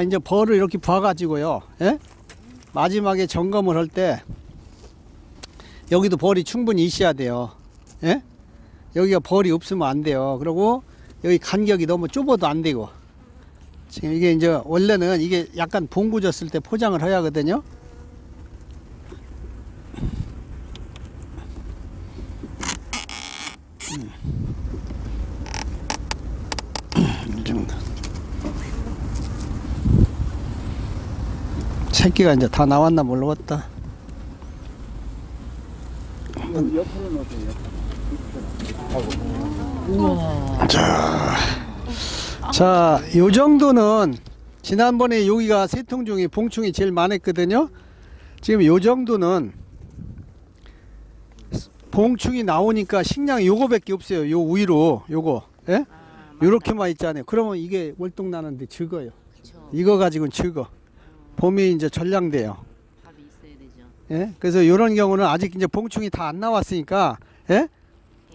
자 이제 벌을 이렇게 봐가지고요. 예? 마지막에 점검을 할 때 여기도 벌이 충분히 있어야 돼요. 예? 여기가 벌이 없으면 안 돼요. 그리고 여기 간격이 너무 좁아도 안 되고 지금 이게 이제 원래는 이게 약간 봉구졌을 때 포장을 해야 하거든요. 새끼가 이제 다 나왔나. 옆으로 놓으세요. 자, 요 정도는 지난번에 여기가 세통 중에 봉충이 제일 많았거든요. 지금 요 정도는 봉충이 나오니까 식량이 요거밖에 없어요. 요 위로 요거. 예? 요렇게만 있잖아요. 그러면 이게 월동 나는데 적어요. 이거 가지고는 적어. 봄이 이제 전량돼요. 밥이 있어야 되죠. 예? 그래서 요런 경우는 아직 이제 봉충이 다 안 나왔으니까 예?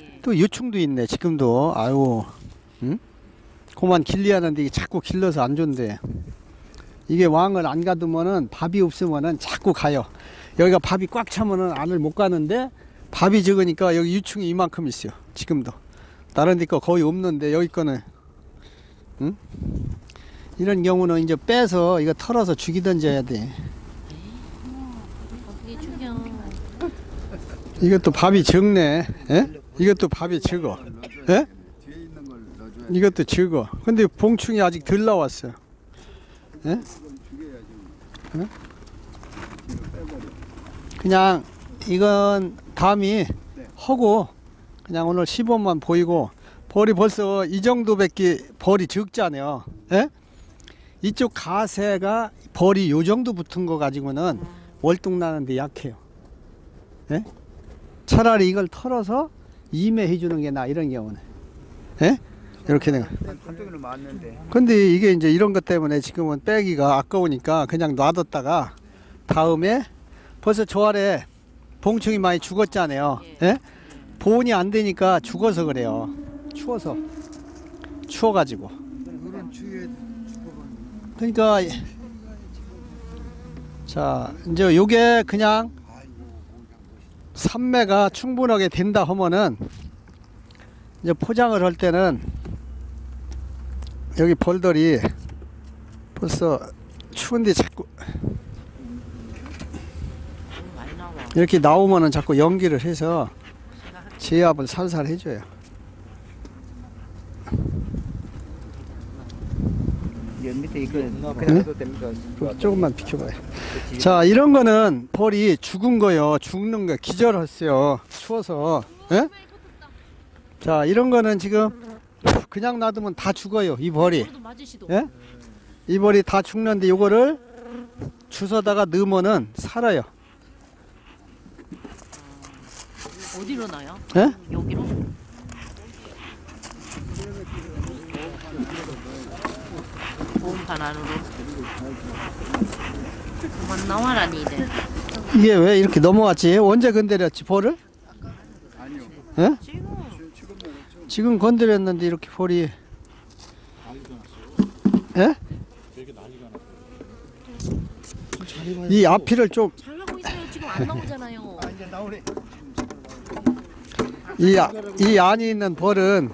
예. 또 유충도 있네 지금도 아유 응? 그만 길리하는데 이게 자꾸 길러서 안 좋은데 이게 왕을 안 가두면은 밥이 없으면은 자꾸 가요 여기가 밥이 꽉 차면은 안을 못 가는데 밥이 적으니까 여기 유충이 이만큼 있어요 지금도 다른 데 거 거의 없는데 여기 거는 응? 이런 경우는 이제 빼서 이거 털어서 죽이든지 해야 돼? 이것도 밥이 적네 예? 이것도 밥이 적어 예? 걸 넣어줘야 이것도 적어. 근데 봉충이 아직 덜 나왔어요. 예? 죽여야지. 그냥 이건 감이 허고 그냥 오늘 시범만 보이고 벌이 벌써 이 정도밖에 벌이 적잖아요. 예? 이쪽 가세가 벌이 요 정도 붙은 거 가지고는 월동 나는데 약해요. 예? 차라리 이걸 털어서 임해해 주는 게 나 이런 경우는. 예? 이렇게 내가. 근데 이게 이제 이런 것 때문에 지금은 빼기가 아까우니까 그냥 놔뒀다가 다음에 벌써 저 아래 봉충이 많이 죽었잖아요. 예? 보온이 안 되니까 죽어서 그래요. 추워서. 추워가지고. 그러니까 자 이제 요게 그냥 산매가 충분하게 된다 하면은 이제 포장을 할 때는 여기 벌들이 벌써 추운데 자꾸. 이렇게 나오면은 자꾸 연기를 해서 제압을 살살 해줘요. 밑에 네? 그냥 놔도 됩니까? 조금만 비켜봐요. 자 이런 거는 벌이 죽은 거요 죽는 거 기절했어요 추워서 예? 자 이런 거는 지금 그냥 놔두면 다 죽어요 이 벌이. 예? 이 벌이 다 죽는데 요거를 주워다가 넣으면은 살아요 어디로 나요? 예? 여기로? 보온판 안으로. 그만 나와라니 이제. 이게 왜 이렇게 넘어왔지 언제 건드렸지 벌을? 아니요. 예? 지금 지금 건드렸는데 이렇게 벌이 예? 이 앞이를 좀 잘 하고 있어요. 지금 안 나오잖아요. 아 이제 나오네. 이, 아- 이 안에 있는 벌은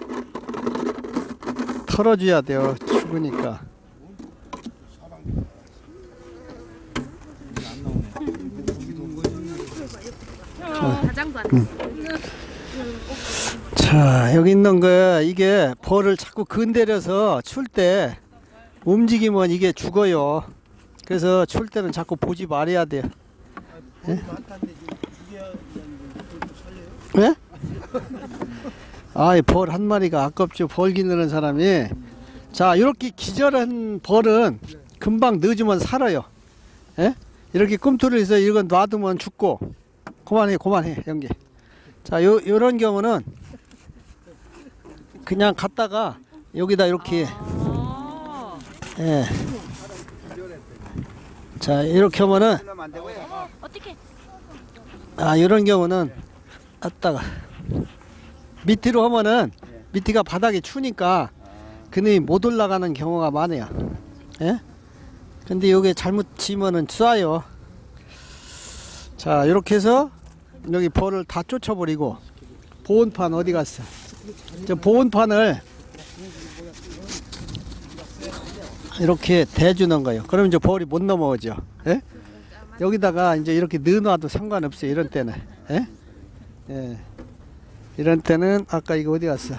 털어줘야 돼요. 죽으니까. 자, 여기 있는 거 이게 벌을 자꾸 건드려서 출 때 움직이면 이게 죽어요. 그래서 출 때는 자꾸 보지 말아야 돼요. 예? 아이 벌 한 마리가 아깝죠. 벌 기르는 사람이. 자, 이렇게 기절한 벌은 금방 늦으면 살아요. 예? 이렇게 꿈틀을 해서 이건 놔두면 죽고. 그만해, 그만해, 연기. 자, 요, 요런 경우는 그냥 갔다가 여기다 이렇게, 아, 예. 자, 이렇게 하면은? 아, 이런 경우는, 갔다가, 밑으로 하면은, 밑에가 바닥이 추니까, 그놈이 못 올라가는 경우가 많아요. 예? 근데 요게 잘못 치면은 쏴요. 자, 이렇게 해서 여기 벌을 다 쫓아버리고 보온판 어디 갔어? 저 보온판을 이렇게 대주는 거예요. 그럼 이제 벌이 못 넘어오죠. 예? 여기다가 이제 이렇게 넣어놔도 상관없어요. 이런 때는. 예? 예. 이런 때는 아까 이거 어디 갔어?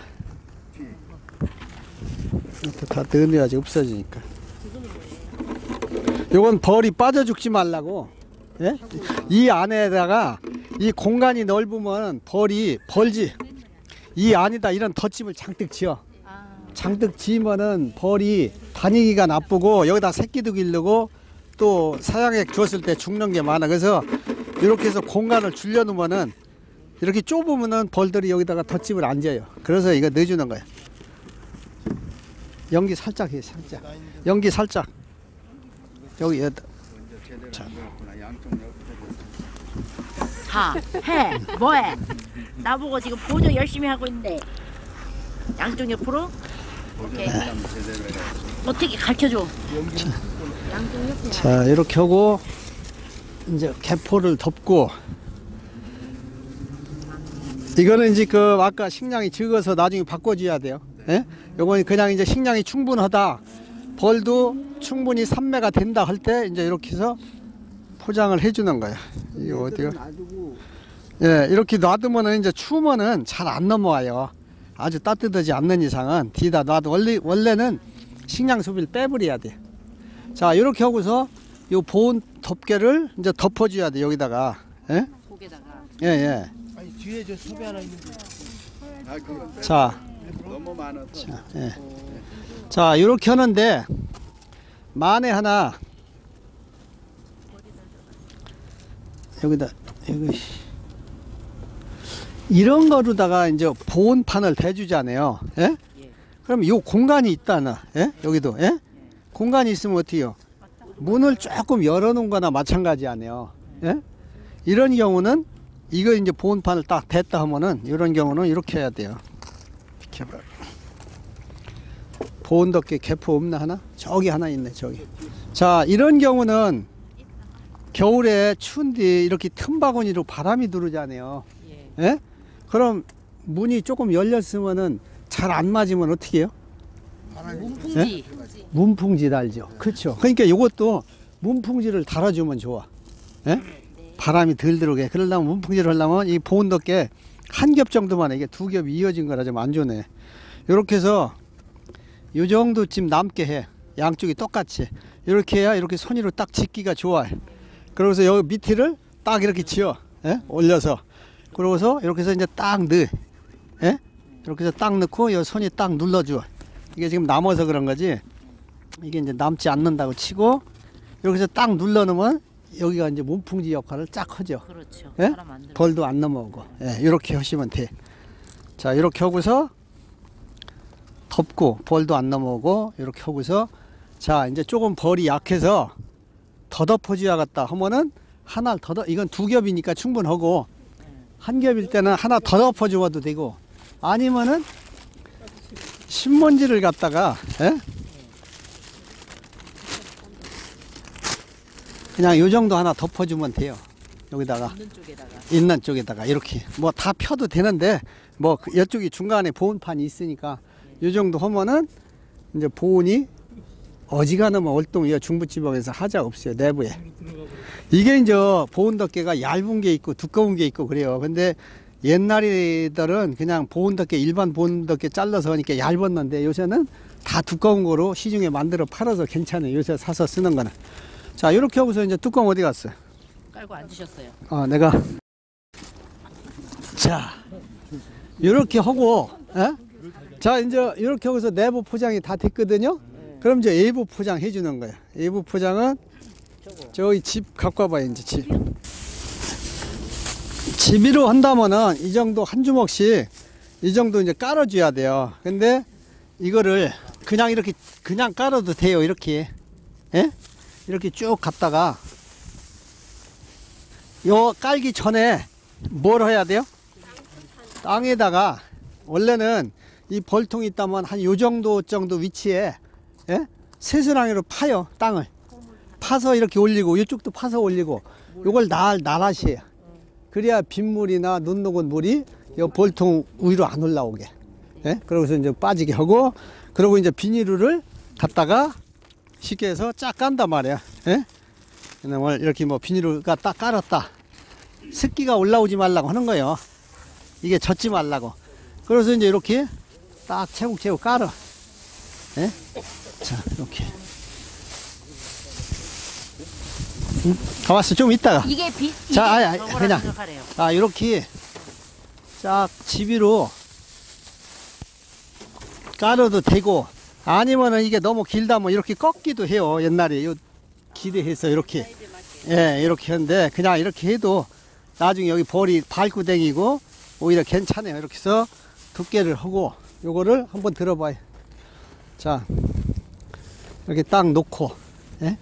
이렇게 다 넣어놔야지 없어지니까. 요건 벌이 빠져 죽지 말라고. 예? 이 안에다가 이 공간이 넓으면 벌이 벌지. 이 안에다 이런 덧집을 장뜩 지어. 아, 장뜩 지으면은 벌이 다니기가 나쁘고 여기다 새끼도 기르고 또 사양액 줬을 때 죽는 게 많아. 그래서 이렇게 해서 공간을 줄여 놓으면은 이렇게 좁으면은 벌들이 여기다가 덧집을 안 져요. 그래서 이거 넣어주는 거야. 연기 살짝 해, 살짝. 연기 살짝. 여기. 양쪽 옆에. 하, 해, 뭐해? 나보고 지금 보조 열심히 하고 있는데 양쪽 옆으로 오케이. 어떻게 가르쳐줘? 양쪽 옆에. 자 이렇게 하고 이제 개포를 덮고 이거는 이제 그 아까 식량이 적어서 나중에 바꿔줘야 돼요. 예? 요거는 그냥 이제 식량이 충분하다. 벌도 충분히 산매가 된다 할 때 이제 이렇게 해서 포장을 해주는 거야. 이게 어디가? 놔두고 예, 이렇게 놔두면은 이제 추우면은 잘 안 넘어와요. 아주 따뜻하지 않는 이상은 뒤다 놔도 원래 원래는 식량 소비를 빼버려야 돼. 자, 이렇게 하고서 요 보온 덮개를 이제 덮어줘야 돼 여기다가. 예, 속에다가. 예, 예. 아니 뒤에 저 섭이 하나 있는데. 아 빼. 자, 너무 많아서. 예. 자, 이렇게 하는데 만에 하나 여기다 여기 이런 거로다가 이제 보온판을 대주잖아요. 예? 예. 그럼 요 공간이 있다나, 예? 여기도, 예? 공간이 있으면 어떻게요? 문을 조금 열어 놓은 거나 마찬가지 아니에요. 예? 이런 경우는 이거 이제 보온판을 딱 댔다 하면은 이런 경우는 이렇게 해야 돼요. 이렇게 봐. 보온 덮개 개포 없나 하나? 저기 하나 있네, 저기. 자, 이런 경우는 겨울에 추운데 이렇게 틈 바구니로 바람이 들어오잖아요. 예. 예? 그럼 문이 조금 열렸으면은 잘 안 맞으면 어떻게 해요? 문풍지. 문풍지 달죠. 그렇죠. 그러니까 이것도 문풍지를 달아주면 좋아. 예? 바람이 덜 들어오게. 그러려면 문풍지를 하려면 이 보온 덮개 한겹 정도만 해. 이게 두 겹이 이어진 거라 좀 안 좋네. 이렇게 해서 요 정도쯤 남게 해. 양쪽이 똑같이. 이렇게 해야 이렇게 손으로 딱 짓기가 좋아. 그러고서 여기 밑에를 딱 이렇게 지어. 예? 올려서. 그러고서 이렇게 해서 이제 딱 넣어. 예? 이렇게 해서 딱 넣고 요 손이 딱 눌러줘. 이게 지금 남아서 그런 거지. 이게 이제 남지 않는다고 치고 이렇게 해서 딱 눌러 놓으면 여기가 이제 문풍지 역할을 쫙 하죠. 그렇죠. 예? 벌도 안 넘어오고. 예, 이렇게 하시면 돼. 자, 이렇게 하고서 덮고 벌도 안 넘어오고 이렇게 하고서 자, 이제 조금 벌이 약해서 더 덮어줘야겠다 하면은 하나 더 덮, 이건 두 겹이니까 충분하고 한 겹일 때는 하나 더 덮어줘도 되고 아니면은 신문지를 갖다가 예? 그냥 요 정도 하나 덮어주면 돼요. 여기다가 있는 쪽에다가. 있는 쪽에다가 이렇게 뭐 다 펴도 되는데 뭐 그- 이쪽이 중간에 보온판이 있으니까 요 정도 하면은 이제 보온이 어지간하면 월동이요 중부지방에서 하자 없어요 내부에. 이게 이제 보온 덮개가 얇은 게 있고 두꺼운 게 있고 그래요. 근데 옛날이들은 그냥 보온 덮개 일반 보온 덮개 잘라서 하니까 얇았는데 요새는 다 두꺼운 거로 시중에 만들어 팔아서 괜찮아요. 요새 사서 쓰는 거는. 자 이렇게 하고서 이제 뚜껑 어디 갔어 요? 깔고 앉으셨어요. 어, 내가. 자 이렇게 하고 에? 자 이제 이렇게 하고서 내부 포장이 다 됐거든요. 그럼 이제 외부 포장 해주는 거야. 외부 포장은 저기 집 갖고 와봐요 이제 집. 집으로 한다면은 이 정도 한 주먹씩 이 정도 이제 깔아줘야 돼요. 근데 이거를 그냥 이렇게 그냥 깔아도 돼요. 이렇게 예? 이렇게 쭉 갔다가 요 깔기 전에 뭘 해야 돼요? 땅에다가 원래는 이 벌통이 있다면 한 요 정도 정도 위치에 예? 세수랑이로 파요 땅을 파서 이렇게 올리고 이쪽도 파서 올리고 요걸 날 나라시에요. 그래야 빗물이나 눈 녹은 물이 요 볼통 위로 안 올라오게. 예? 그러고서 이제 빠지게 하고 그리고 이제 비닐을 갖다가 쉽게 해서 쫙 깐단 말이야. 예? 그다음에 이렇게 뭐 비닐을가 딱 깔았다. 습기가 올라오지 말라고 하는 거예요. 이게 젖지 말라고. 그래서 이제 이렇게 딱 채국채국 깔아. 예? 자, 이렇게. 음, 가만있어, 좀 있다가. 이게 비 이게 자, 아니, 아니, 그냥. 생각하래요. 아, 이렇게 쫙 지비로 깔아도 되고, 아니면은 이게 너무 길다면 이렇게 꺾기도 해요. 옛날에 요 기대해서 이렇게. 예, 이렇게 하는데, 그냥 이렇게 해도 나중에 여기 볼이 밟고 댕기고, 오히려 괜찮아요. 이렇게 해서 두께를 하고, 요거를 한번 들어봐요. 자, 이렇게 딱 놓고, 예?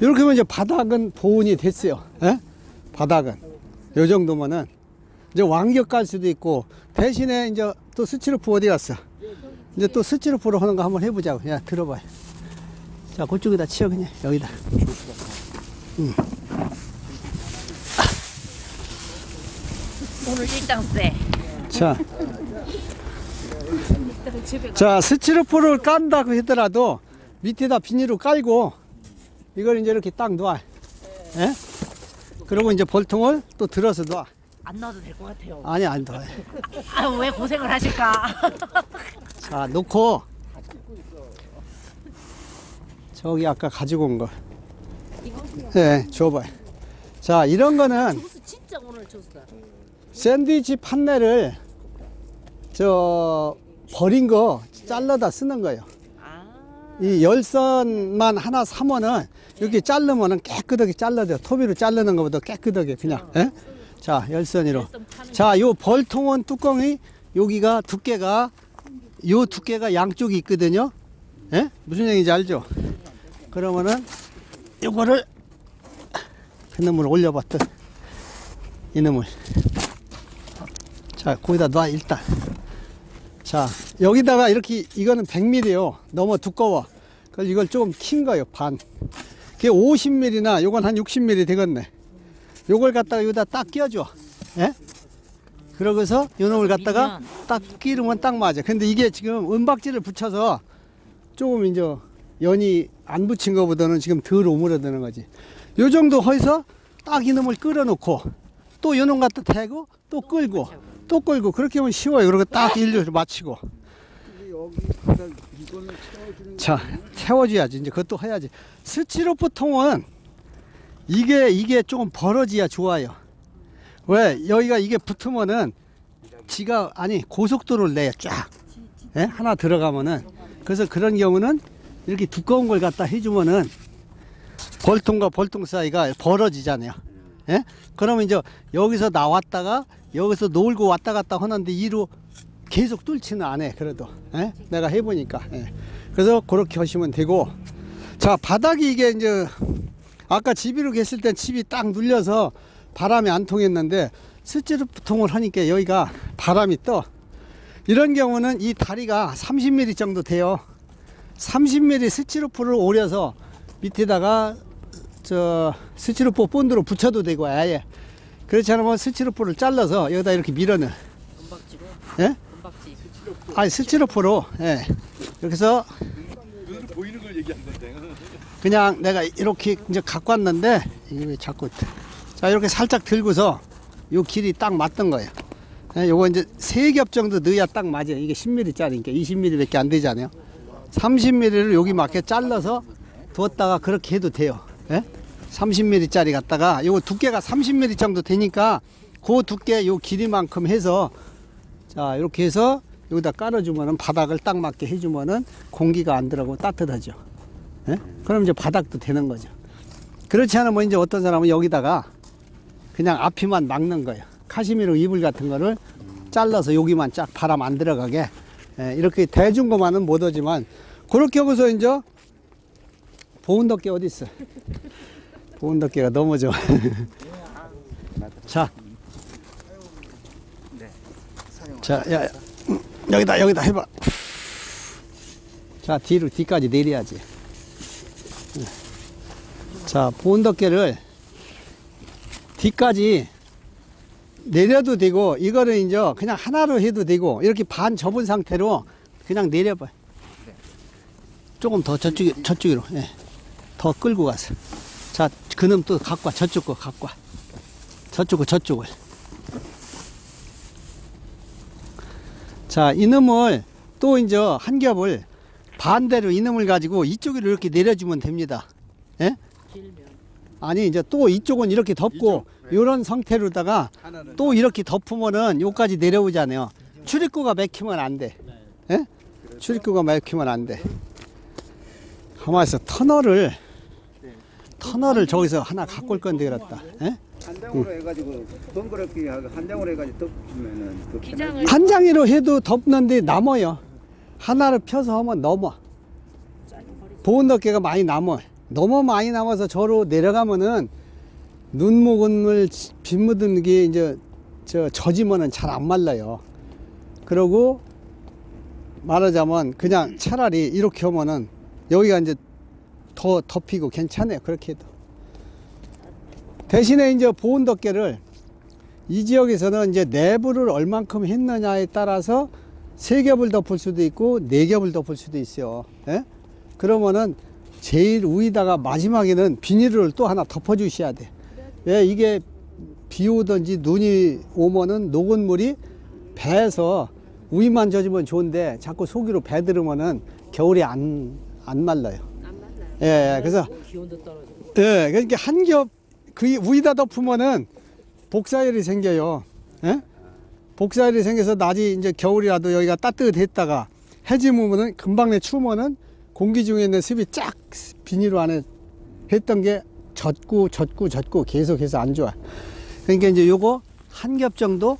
이렇게 하면 이제 바닥은 보온이 됐어요. 예? 바닥은. 요 정도면은 이제 완격 갈 수도 있고 대신에 이제 또 스치로프 어디 갔어? 이제 또 스치로프로 하는 거 한번 해보자고. 야 들어봐요. 자 그쪽에다 치워 그냥 여기다. 오늘 일당 세. 자, 자 스치로프를 깐다고 하더라도 밑에다 비닐을 깔고 이걸 이제 이렇게 딱 놔. 예? 그리고 이제 볼통을 또 들어서 놔. 안 넣어도 될 것 같아요. 아니 안 놔. 아왜 고생을 하실까? 자, 놓고 저기 아까 가지고 온 거. 네, 줘봐요. 자, 이런 거는. 샌드위치 판넬을 저 버린 거 잘라다 쓰는 거예요. 아. 이 열선만 하나 사면은 이렇게 자르면은 깨끗하게 잘라져요. 토비로 자르는 것보다 깨끗하게 그냥. 예? 자, 열선으로. 자, 요 벌통원 뚜껑이 여기가 두께가 요 두께가 양쪽이 있거든요. 예? 무슨 얘기인지 알죠? 그러면은 요거를 그놈을 올려봤더 이놈을 자 거기다 놔 일단 자 여기다가 이렇게 이거는 100mm요. 너무 두꺼워. 그래서 이걸 조금 킨 거예요 반. 그게 50mm나 요건 한 60mm 되겠네. 요걸 갖다가 여기다 딱 끼워줘. 예? 그러고서 요놈을 갖다가. 딱 끼르면 딱 맞아. 근데 이게 지금 은박지를 붙여서 조금 이제 연이 안 붙인 것보다는 지금 덜 오므려드는 거지. 요 정도 해서 딱 이놈을 끌어놓고 또 요놈 갖다 대고 또 끌고 또 끌고 그렇게 하면 쉬워요. 그리고 딱 일렬 마치고. 자 태워줘야지. 이제 그것도 해야지. 스티로프 통은 이게 이게 조금 벌어져야 좋아요. 왜? 여기가 이게 붙으면은 지가 아니 고속도로를 내야 쫙. 예? 하나 들어가면은. 그래서 그런 경우는 이렇게 두꺼운 걸 갖다 해주면은 볼통과 볼통 사이가 벌어지잖아요. 예? 그러면 이제 여기서 나왔다가 여기서 놀고 왔다 갔다 하는데 이로 계속 뚫지는 않아 그래도. 예? 내가 해보니까. 예. 그래서 그렇게 하시면 되고. 자 바닥이 이게 이제 아까 집이로 계실 땐 집이 딱 눌려서 바람이 안 통했는데 스티로통을 하니까 여기가 바람이 떠. 이런 경우는 이 다리가 30mm 정도 돼요. 30mm 스티로포를 오려서 밑에다가 저 스티로포 본드로 붙여도 되고 아예 그렇지 않으면 스티로포를 잘라서 여기다 이렇게 밀어넣어 은박지로. 예? 은박지. 아니 스티로포로 예. 이렇게 해서 눈으로 보이는 걸 얘기하는데 그냥 내가 이렇게 이제 갖고 왔는데 이게 왜 자꾸 자 이렇게 살짝 들고서 요 길이 딱 맞던 거예요. 예, 요거 이제 세 겹 정도 넣어야 딱 맞아요. 이게 10mm짜리니까 20mm밖에 안 되잖아요. 30mm를 여기 맞게 잘라서 두었다가 그렇게 해도 돼요. 예? 30mm짜리 갖다가 요거 두께가 30mm 정도 되니까 그 두께 요 길이만큼 해서 자 이렇게 해서 여기다 깔아주면은 바닥을 딱 맞게 해주면은 공기가 안 들어가고 따뜻하죠. 예? 그럼 이제 바닥도 되는 거죠. 그렇지 않으면 이제 어떤 사람은 여기다가 그냥 앞이만 막는 거예요. 카시미로 이불 같은 거를 잘라서 여기만 쫙 바람 안 들어가게 예, 이렇게 대준 것만은 못 오지만 그렇게 하고서 이제 보온 덮개 어디 있어? 보온 덮개가 너무 좋아. 자, 자, 야, 야, 음, 여기다 여기다 해봐. 자 뒤로 뒤까지 내려야지. 자, 보온덮개를 뒤까지 내려도 되고, 이거를 이제 그냥 하나로 해도 되고, 이렇게 반 접은 상태로 그냥 내려봐. 조금 더 저쪽에, 저쪽으로, 예. 더 끌고 가서. 자, 그놈 또 갖고 와. 저쪽 거 갖고 와. 저쪽 거, 저쪽을. 자, 이놈을 또 이제 한 겹을 반대로 이놈을 가지고 이쪽으로 이렇게 내려주면 됩니다. 예? 아니, 이제 또 이쪽은 이렇게 덮고, 이쪽, 네. 요런 상태로다가 또 이렇게 덮으면은 요까지 내려오잖아요. 출입구가 막히면 안 돼. 예? 출입구가 막히면 안 돼. 가만있어. 터널을, 터널을 저기서 하나 갖고 올 건데 그렇다. 예? 한 장으로 해가지고 번거롭게 하고 한 장으로 해가지고 덮으면은 그 기장을 한 장으로 해도 덮는데 남아요. 하나를 펴서 하면 넘어. 보온 덮개가 많이 남아. 너무 많이 남아서 저로 내려가면은 눈목을 빗 묻은 게 이제 저 젖으면은 잘 안 말라요. 그러고 말하자면 그냥 차라리 이렇게 하면은 여기가 이제 더 덮이고 괜찮아요. 그렇게 해도. 대신에 이제 보온 덮개를 이 지역에서는 이제 내부를 얼만큼 했느냐에 따라서 세 겹을 덮을 수도 있고 네 겹을 덮을 수도 있어요. 예? 그러면은 제일 위에다가 마지막에는 비닐을 또 하나 덮어 주셔야 돼. 왜 이게 비 오든지 눈이 오면은 녹은 물이 배에서 위만 젖으면 좋은데 자꾸 속으로 배 들으면은 겨울에 안, 안 말라요. 예, 예, 그래서 예, 그러니까 한 겹 그 위에다 덮으면은 복사열이 생겨요. 예? 복사열이 생겨서 낮이 이제 겨울이라도 여기가 따뜻했다가 해지면은 금방 내 추우면은 공기 중에 있는 습이 쫙 비닐 안에 했던 게 젖고 젖고 젖고 계속해서 안 좋아. 그러니까 이제 요거 한 겹 정도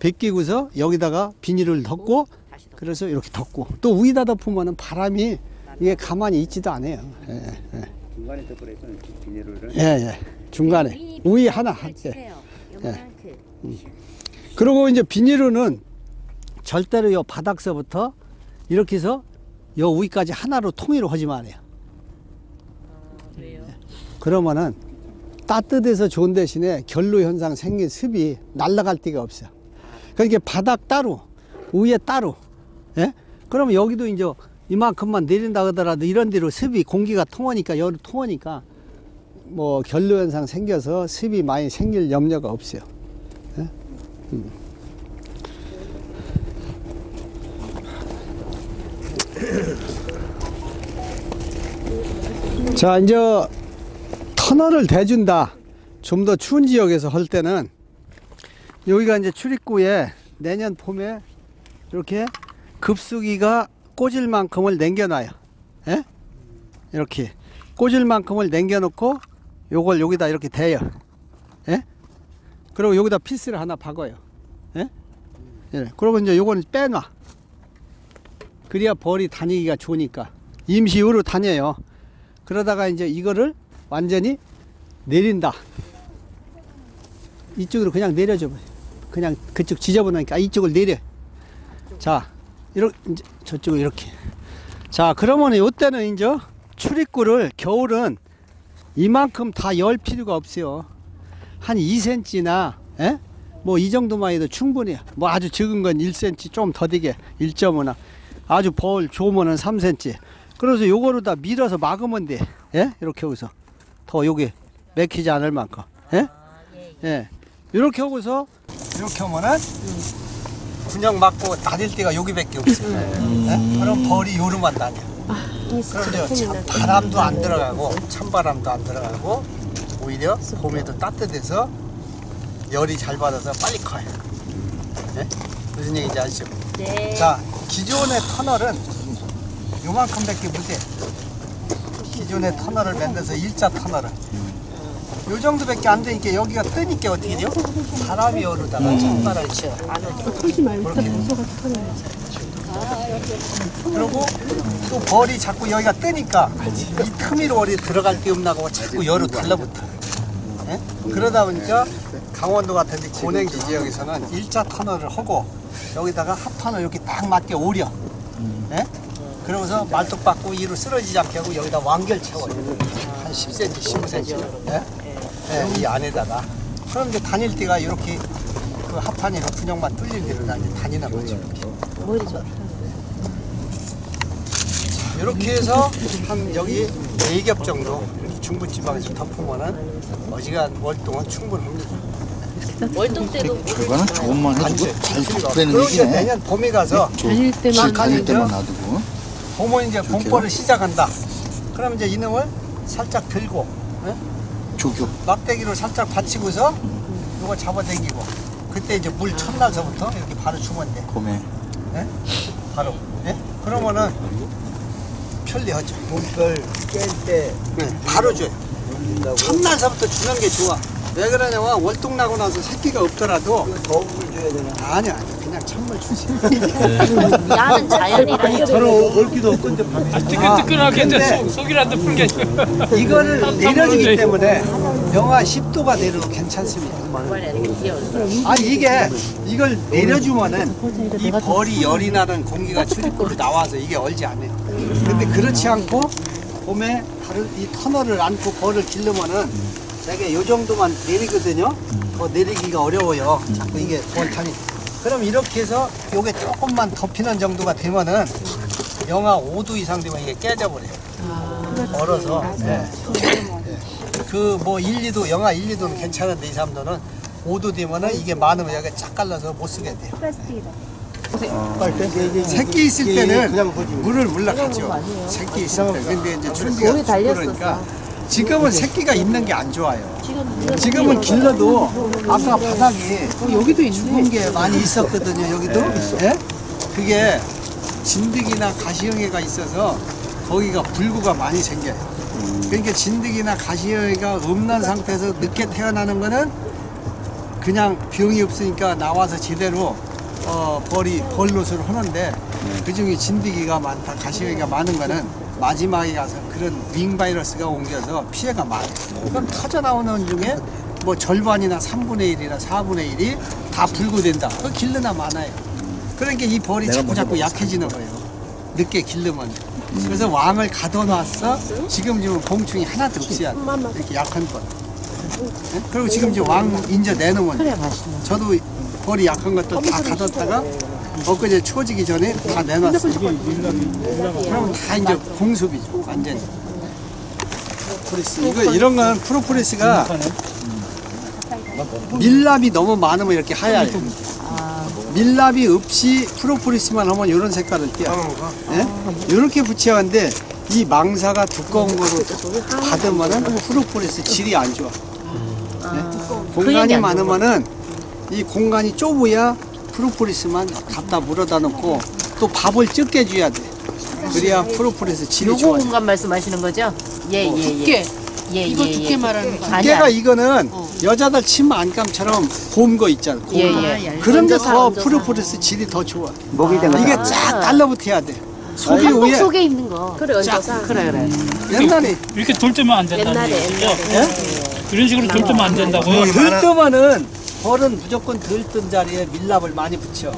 벗기고서 여기다가 비닐을 덮고. 그래서 이렇게 덮고 또 위에다 덮으면은 바람이 이게 가만히 있지도 않아요. 예, 예. 중간에 덮으래서 비닐을 예, 예. 중간에 우위 하나 할 때. 주세요. 요만큼. 그리고 이제 비닐은 절대로 요 바닥서부터 이렇게 해서 요 위까지 하나로 통일을 하지 말아요. 왜요? 그러면은 따뜻해서 좋은 대신에 결로 현상 생긴 습이 날아갈 데가 없어. 그러니까 바닥 따로, 위에 따로. 예? 그러면 여기도 이제 이만큼만 내린다 하더라도 이런 데로 습이 공기가 통하니까 열이 통하니까 뭐 결로 현상 생겨서 습이 많이 생길 염려가 없어요. 예? 음. 자, 이제 터널을 대준다. 좀 더 추운 지역에서 할 때는 여기가 이제 출입구에 내년 봄에 이렇게 급수기가 꽂을 만큼을 남겨놔요. 예? 이렇게 꽂을 만큼을 남겨놓고 요걸 여기다 이렇게 대요. 예? 그리고 여기다 피스를 하나 박아요. 예? 예. 그리고 이제 요거는 빼놔. 그래야 벌이 다니기가 좋으니까 임시으로 다녀요. 그러다가 이제 이거를 완전히 내린다. 이쪽으로 그냥 내려줘. 그냥 그쪽 지저분하니까 이쪽을 내려. 자, 이렇게 저쪽으로 이렇게. 자, 그러면 이때는 이제 출입구를 겨울은 이만큼 다 열 필요가 없어요. 한 2cm나 예? 뭐이 정도만 해도 충분해요. 뭐 아주 적은 건 1cm 좀 더 되게 1.5나 아주 벌 좋으면은 3cm. 그래서 요거를 다 밀어서 막으면 돼. 예? 이렇게 하고서 더 요게 맥히지 않을 만큼. 예? 예. 이렇게 하고서 이렇게 하면은 군형 맞고 다닐 데가 여기밖에 없어요. 예? 그럼 벌이 요름만 다녀. 이제 참- 바람도 안 들어가고 찬바람도 안 들어가고 오히려 봄에도 따뜻해서 열이 잘 받아서 빨리 커요. 예? 무슨 얘기인지 아시죠? 네. 자, 기존의 터널은 요만큼밖에 못해. 기존의 터널을 만들어서 일자 터널은 요 정도밖에 안 되니까 여기가 뜨니까 어떻게 돼요? 바람이 오르다가 찬바람이 치어 그렇게 돼요. 그리고 또 벌이 자꾸 여기가 뜨니까 이 틈이로 월이 들어갈 데 없나고 자꾸 열을 달라붙어. 예? 그러다 보니까 강원도 같은 데 고냉지 지역에서는 일자 터널을 하고 여기다가 합터널 이렇게 딱 맞게 오려. 예? 그러면서 말뚝 받고 이로 쓰러지지 않게 하고 여기다 완결 채워요. 한 10cm, 15cm. 예? 예, 이 안에다가. 그럼 이제 다닐 때가 이렇게 그 합판이로 분영만 뚫린 다 이제 다니는 거죠. 이렇게 해서 한 여기 네 겹 정도 이렇게 중부지방에서 덮으면은 어지간 월동은 충분합니다. 월동 때도 결과는 조금만 해주고 잘 덮으라는 그리고 이제 얘기네. 내년 봄에 가서 다닐 때만 다닐 때만? 놔두고. 봄은 이제 봄벌을 시작한다. 그럼 이제 이놈을 살짝 들고 예? 조교. 막대기로 살짝 받치고서 이거 잡아당기고 그때 이제 물 첫날서부터 이렇게 바로 주면 돼. 봄에. 예? 바로. 예? 그러면은 편리하죠. 물걸 깰때 네, 바로 줘요. 첫날서부터 주는 게 좋아. 왜 그러냐면 월동 나고 나서 새끼가 없더라도 더운 물 줘야 되나? 아니야 아니야 그냥 찬물 주세요. 야는 자연이라 서로 얽기도 없건데 아, 뜨끈뜨끈하게 근데 이제 속- 속이라도 풀게 이거를 땀 내려주기. 때문에 영하 10도가 내려도 괜찮습니다. 아니 이게 이걸 내려주면은 이 벌이 열이 나는 공기가 출입구로 나와서 이게 얼지 않아요. 근데 그렇지 않고 봄에 다른 이 터널을 안고 벌을 기르면은 되게 요 정도만 내리거든요. 더 내리기가 어려워요. 자꾸 이게 벌 타니. 그럼 이렇게 해서 요게 조금만 덮이는 정도가 되면은 영하 5도 이상 되면 이게 깨져버려요. 얼어서. 그뭐 1, 2도 영하 1, 2도는 괜찮은데 2, 3도는 5도 되면은 이게 많으면 여기 쫙 갈라서 못 쓰게 돼요. 새끼 있을 때는 물을 물러가죠. 새끼 있을 때. 근데 이제春기가 그러니까 지금은 새끼가 있는 게 안 좋아요. 지금은 길러도 아까 바닥에 여기도 죽은 게 많이 있었거든요. 여기도. 예? 그게 진드기나 가시형해가 있어서 거기가 불구가 많이 생겨요. 그러니까 진드기나 가시형해가 없는 상태에서 늦게 태어나는 거는 그냥 병이 없으니까 나와서 제대로 어, 벌이 벌노릇을 하는데 그 중에 진드기가 많다, 가시형이가 많은 거는 마지막에 가서 그런 윙 바이러스가 옮겨서 피해가 많아요. 그럼 터져 나오는 중에 뭐 절반이나 3분의 1이나 4분의 1이 다 불구된다. 그 길르나 많아요. 그러니까 이 벌이 자꾸 자꾸 약해지는 거예요. 늦게 길르면. 그래서 왕을 가둬놨어. 지금 지금 봉충이 하나도 없어야 돼. 이렇게 약한 벌. 예? 그리고 지금 이제 왕 인제 내놓으면 저도 벌이 약한 것도 다 가뒀다가 엊그제 초지기 전에 다 내놨어요. 그러면 다 이제 공습이죠, 완전히. 프로포리스. 이거 이런 건 프로포리스가 밀랍이 너무 많으면 이렇게 하얘요. 밀랍이 없이 프로포리스만 하면 이런 색깔을 띄어요. 예? 이렇게 붙여야 하는데 이 망사가 두꺼운 거로 받으면은 프로포리스 질이 안 좋아. 예? 공간이 많으면은 이 공간이 좁아야 프로포리스만 갖다 물어다 놓고 또 밥을 적게 줘야 돼. 그래야 프로포리스 질이 요거 좋아. 공간 말씀하시는 거죠? 예, 예, 예. 두께. 예, 이거 예, 두께 예. 말하는 거. 아니야. 두께가 이거는 여자들 치마 안감처럼 곰거 있잖아. 곰 예, 거. 예. 그런 게 얹어서, 더 얹어서. 프로포리스 질이 더 좋아. 목이 된 이게 거. 쫙 달라붙어야 돼. 속이 한복 위에 속에 입는 거. 그래, 얹어서. 그래, 그래. 옛날에 이렇게 돌 뜨면 안 된다는 옛날에, 얘기죠? 옛날에. 이런 식으로 돌 뜨면 안 된다고요? 들뜨면은 벌은 무조건 들뜬 자리에 밀랍을 많이 붙여.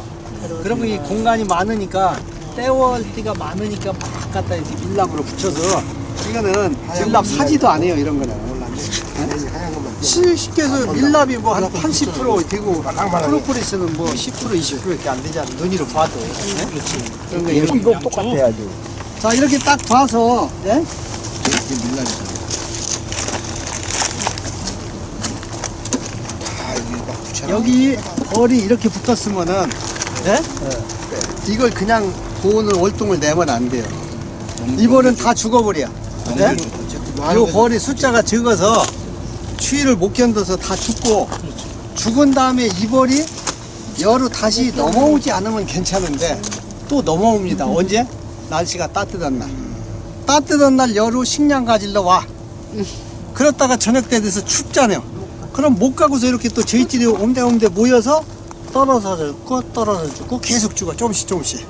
그러면 이 공간이 많으니까 때월 때가 많으니까 막 갖다 이렇게 밀랍으로 붙여서 이거는 밀랍 사지도 안 해요 이런 거는. 시- 쉽게 해서 밀랍이 뭐 한 80% 되고 프로포리스는 뭐 10% 20% 이렇게 안 되잖아 눈으로 봐도. 그렇지. 그런 거 이렇게 이거 똑같아야지. 자 이렇게 딱 봐서 예? 여기 벌이 이렇게 붙었으면은 예? 이걸 그냥 보온을 월동을 내면 안 돼요. 이 벌은 다 죽어버려. 예? 요 벌이 숫자가 적어서 추위를 못 견뎌서 다 죽고 죽은 다음에 이 벌이 여로 다시 넘어오지 않으면 괜찮은데 또 넘어옵니다. 언제? 날씨가 따뜻한 날. 따뜻한 날 여로 식량 가지러 와. 그렇다가 저녁 때 돼서 춥잖아요. 그럼 못 가고서 이렇게 또 저희끼리 옴대옴대 모여서 떨어져 죽고 떨어져 죽고 계속 죽어 조금씩 조금씩.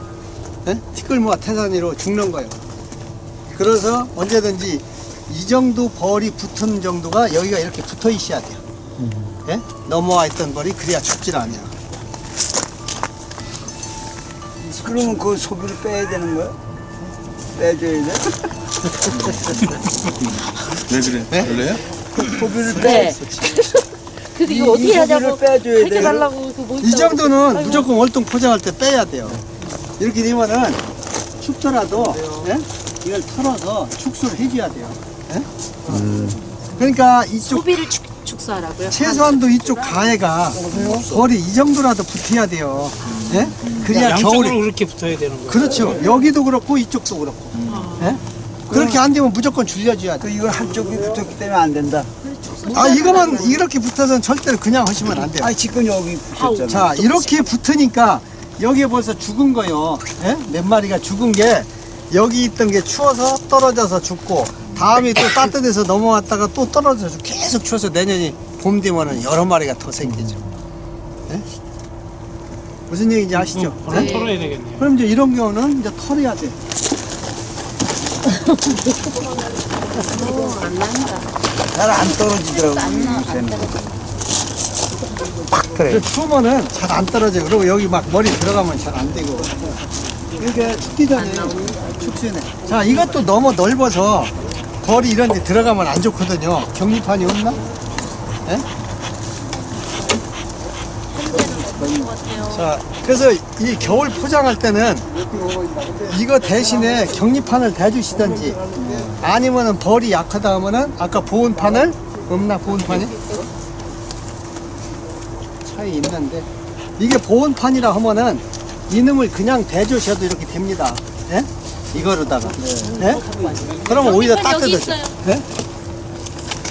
예? 티끌모아 태산이로 죽는 거예요. 그래서 언제든지 이 정도 벌이 붙은 정도가 여기가 이렇게 붙어 있어야 돼요. 예? 넘어와 있던 벌이 그래야 죽질 않아요. 그러면 그 소비를 빼야 되는 거야? 빼줘야 돼. 왜 그래? 원래요? 고기를 네. 근데 이거 어떻게 하냐고. 해달라고 그뭐 이 정도는 무조건 월동 포장할 때 빼야 돼요. 이렇게 되면은 춥더라도 예? 이걸 털어서 축소를 해줘야 돼요. 예? 그러니까 이쪽 소비를 축, 축소하라고요? 최소한도 이쪽 가해가 거리 이 정도라도 붙어야 돼요. 예? 그래야 양쪽으로 겨울에 그렇게 붙어야 되는 거예요. 그렇죠. 여기도 그렇고 이쪽도 그렇고. 예? 그렇게 안 되면 무조건 줄여줘야 돼. 그 이거 한쪽이 붙었기 때문에 안 된다. 아 이거만 이렇게 붙어서는 절대로 그냥 하시면 안 돼요. 아니 지금 여기 붙었잖아. 자 이렇게 붙으니까 여기에 벌써 죽은 거요. 예? 몇 마리가 죽은 게 여기 있던 게 추워서 떨어져서 죽고 다음에 또 따뜻해서 넘어왔다가 또 떨어져서 죽고 계속 추워서 내년이 봄 되면은 여러 마리가 더 생기죠. 예? 무슨 얘기인지 아시죠? 예? 털어야 되겠네요. 그럼 이제 이런 경우는 이제 털어야 돼. 잘안 떨어지더라고. 요새는. 팍 그래. 그 추우면은 잘안 떨어져요. 그리고 여기 막 머리 들어가면 잘 안 되고. 이게 춥기 전에 축수네. 자, 이것도 너무 넓어서 벌이 이런 데 들어가면 안 좋거든요. 격리판이 없나? 예? 자, 그래서 이 겨울 포장할 때는 이거 대신에 격리판을 대주시든지 아니면은 벌이 약하다 하면은 아까 보온판을 없나 보온판이? 차이 있는데 이게 보온판이라 하면은 이놈을 그냥 대주셔도 이렇게 됩니다. 예? 이거로다가. 예? 그러면 오히려 따뜻해져. 예?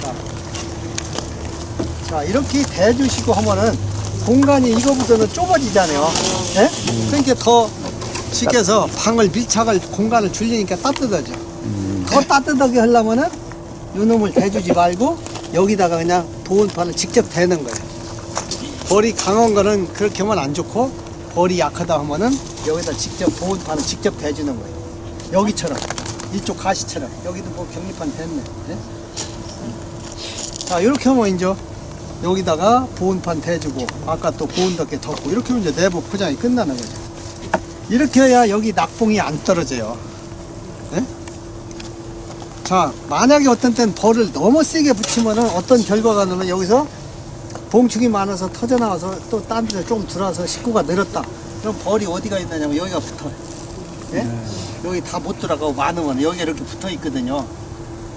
자. 자, 이렇게 대주시고 하면은 공간이 이거보다는 좁아지잖아요. 예? 그러니까 더 시켜서 방을 밀착을 공간을 줄이니까 따뜻하죠. 더 따뜻하게 하려면은 이놈을 대주지 말고 여기다가 그냥 보온판을 직접 대는 거예요. 벌이 강한 거는 그렇게 하면 안 좋고 벌이 약하다 하면은 여기다 직접 보온판을 직접 대주는 거예요. 여기처럼 이쪽 가시처럼 여기도 뭐 격리판 됐네. 예? 자 이렇게 하면 이제 여기다가 보온판 대주고 아까 또 보온 덮개 덮고 이렇게 하면 이제 내부 포장이 끝나는 거죠. 이렇게 해야 여기 낙봉이 안 떨어져요. 예? 자 만약에 어떤 때는 벌을 너무 세게 붙이면은 어떤 결과가 나면 여기서 봉축이 많아서 터져 나와서 또 딴 데서 좀 들어와서 식구가 늘었다. 그럼 벌이 어디가 있느냐면 여기가 붙어요. 예? 여기 다 못 들어가고 많으면 여기 이렇게 붙어 있거든요.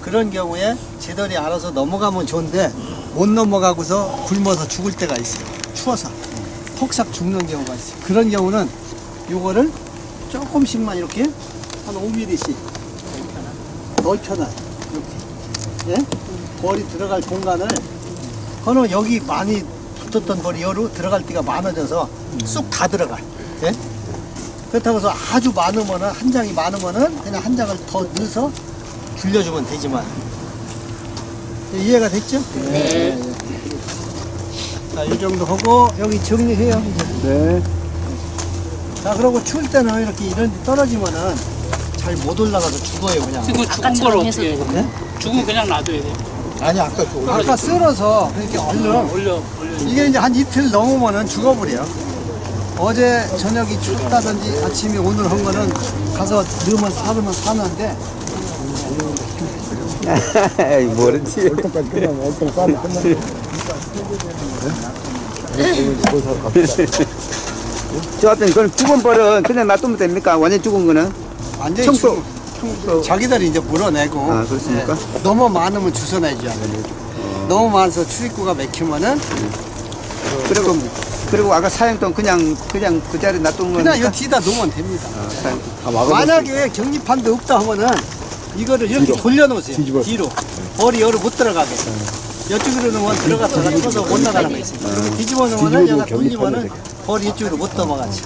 그런 경우에 제들이 알아서 넘어가면 좋은데 못 넘어가고서 굶어서 죽을 때가 있어요. 추워서 폭삭 죽는 경우가 있어요. 그런 경우는 요거를 조금씩만 이렇게 한 5mm씩 넓혀놔요. 이렇게. 예? 벌이 들어갈 공간을 그러면 여기 많이 붙었던 벌이 여로 들어갈 때가 많아져서 쑥 다 들어가. 예? 그렇다고 해서 아주 많으면은 한 장이 많으면은 그냥 한 장을 더 넣어서 줄여주면 되지만 이해가 됐죠? 네. 자, 이 정도 하고 여기 정리해요. 이제. 네. 자, 그리고 추울 때는 이렇게 이런 데 떨어지면은 잘 못 올라가서 죽어요, 그냥. 이거 죽은 걸 어떻게 해요? 네? 죽은 그냥 놔둬야 돼요. 아니 아까 그 아까 썰어서 이렇게 얼른 올려, 올려. 이게 이제 한 이틀 넘으면은 죽어버려. 어제 저녁이 춥다든지 아침에 오늘 한 거는 가서 넣으면 사르면 사는데 에이 모르지. 저 같은 그건 죽은 벌은 그냥 놔두면 됩니까? 완전 죽은 거는? 완전히 청소. 죽- 자기들이 이제 물어내고 아, 그렇습니까? 네. 너무 많으면 주워내지 않아요. 너무 많아서 출입구가 막히면은 그리고 그리고 아까 사형동 그냥 그냥 그 자리에 놔두면 그냥 이 겁니까? 뒤다 놓으면 됩니다. 사형- 만약에 격리판도 없다 하면은 이거를 이렇게 돌려놓으세요. 뒤로. 벌이 여기 못 들어가게. 이쪽으로 놓으면 들어갔다가 쳐서 못 나가는 거 있어요. 그리고 뒤집어 놓으면은 얘가 돌리면은 벌이 이쪽으로 못 넘어가지.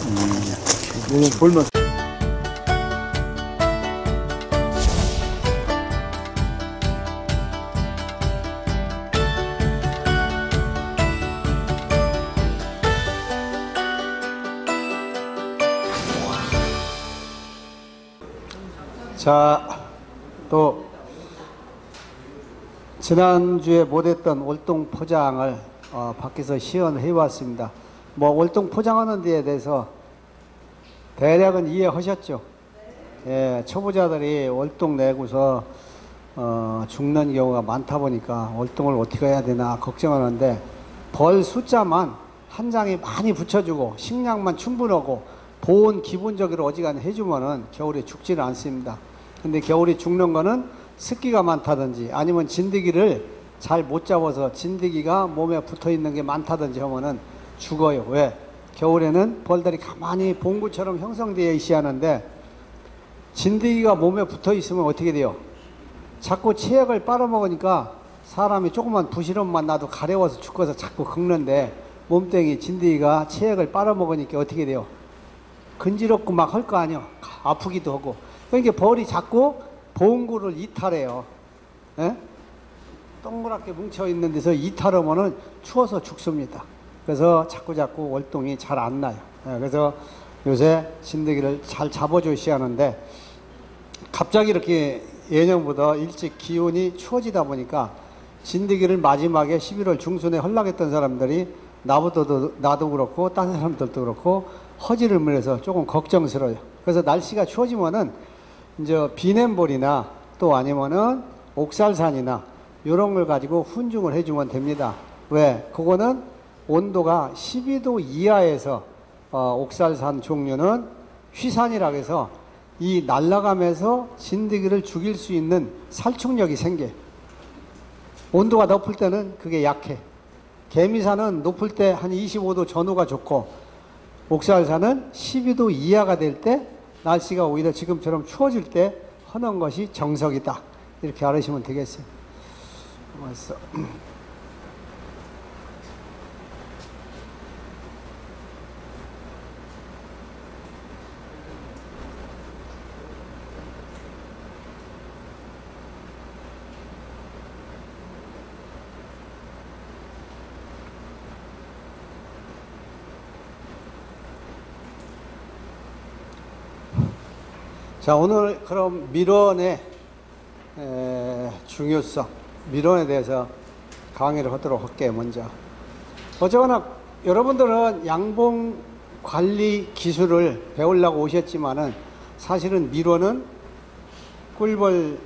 자, 또 지난주에 못했던 월동 포장을 어, 밖에서 시연해 왔습니다. 뭐 월동 포장하는 데에 대해서 대략은 이해하셨죠? 예, 초보자들이 월동 내고서 어, 죽는 경우가 많다 보니까 월동을 어떻게 해야 되나 걱정하는데 벌 숫자만 한 장에 많이 붙여주고 식량만 충분하고 보온 기본적으로 어지간히 해주면은 겨울에 죽지는 않습니다. 근데 겨울에 죽는 거는 습기가 많다든지 아니면 진드기를 잘 못 잡아서 진드기가 몸에 붙어 있는 게 많다든지 하면은 죽어요. 왜? 겨울에는 벌들이 가만히 봉구처럼 형성되어 있어야 하는데 진드기가 몸에 붙어 있으면 어떻게 돼요? 자꾸 체액을 빨아먹으니까 사람이 조그만 부시럼만 나도 가려워서 죽어서 자꾸 긁는데 몸뚱이 진드기가 체액을 빨아먹으니까 어떻게 돼요? 근지럽고 막 할 거 아니요. 아프기도 하고. 그러니까 벌이 자꾸 봉구를 이탈해요. 예? 동그랗게 뭉쳐 있는 데서 이탈하면은 추워서 죽습니다. 그래서 자꾸 자꾸 월동이 잘 안 나요. 예, 그래서 요새 진드기를 잘 잡아주셔야 하는데 갑자기 이렇게 예년보다 일찍 기온이 추워지다 보니까 진드기를 마지막에 11월 중순에 헐락했던 사람들이 나부터도 나도 그렇고 다른 사람들도 그렇고 허지를 물려서 조금 걱정스러워요. 그래서 날씨가 추워지면은 이제 비냄볼이나 또 아니면은 옥살산이나 이런 걸 가지고 훈중을 해주면 됩니다. 왜? 그거는 온도가 12도 이하에서 어, 옥살산 종류는 휘산이라고 해서 이 날아가면서 진드기를 죽일 수 있는 살충력이 생겨. 온도가 높을 때는 그게 약해. 개미산은 높을 때 한 25도 전후가 좋고 옥살산은 12도 이하가 될 때 날씨가 오히려 지금처럼 추워질 때 하는 것이 정석이다. 이렇게 알으시면 되겠어요. 자, 오늘 그럼 밀원의 에, 중요성, 밀원에 대해서 강의를 하도록 할게요, 먼저. 어쨌거나 여러분들은 양봉 관리 기술을 배우려고 오셨지만은 사실은 밀원은 꿀벌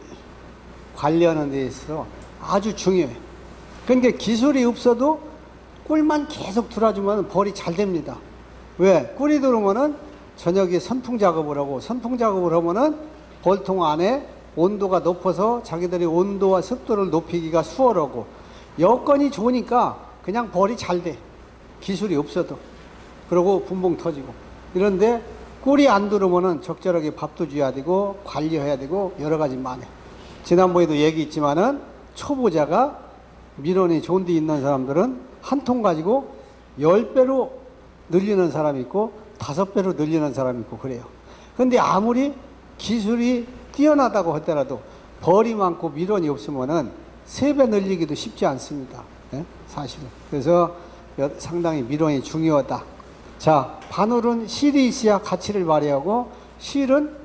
관리하는 데 있어서 아주 중요해요. 그러니까 기술이 없어도 꿀만 계속 들어주면 벌이 잘 됩니다. 왜? 꿀이 들어오면은 저녁에 선풍 작업을 하고 선풍 작업을 하면은 벌통 안에 온도가 높아서 자기들이 온도와 습도를 높이기가 수월하고 여건이 좋으니까 그냥 벌이 잘 돼. 기술이 없어도. 그러고 분봉 터지고. 이런데 꿀이 안 들어오면은 적절하게 밥도 줘야 되고 관리해야 되고 여러 가지 많아요. 지난번에도 얘기했지만은 초보자가 민원이 좋은 데 있는 사람들은 한 통 가지고 열 배로 늘리는 사람이 있고 다섯 배로 늘리는 사람이 있고 그래요. 근데 아무리 기술이 뛰어나다고 하더라도 벌이 많고 밀원이 없으면은 세 배 늘리기도 쉽지 않습니다. 예? 사실은. 그래서 여- 상당히 밀원이 중요하다. 자, 바늘은 실이 있어야 가치를 발휘하고 실은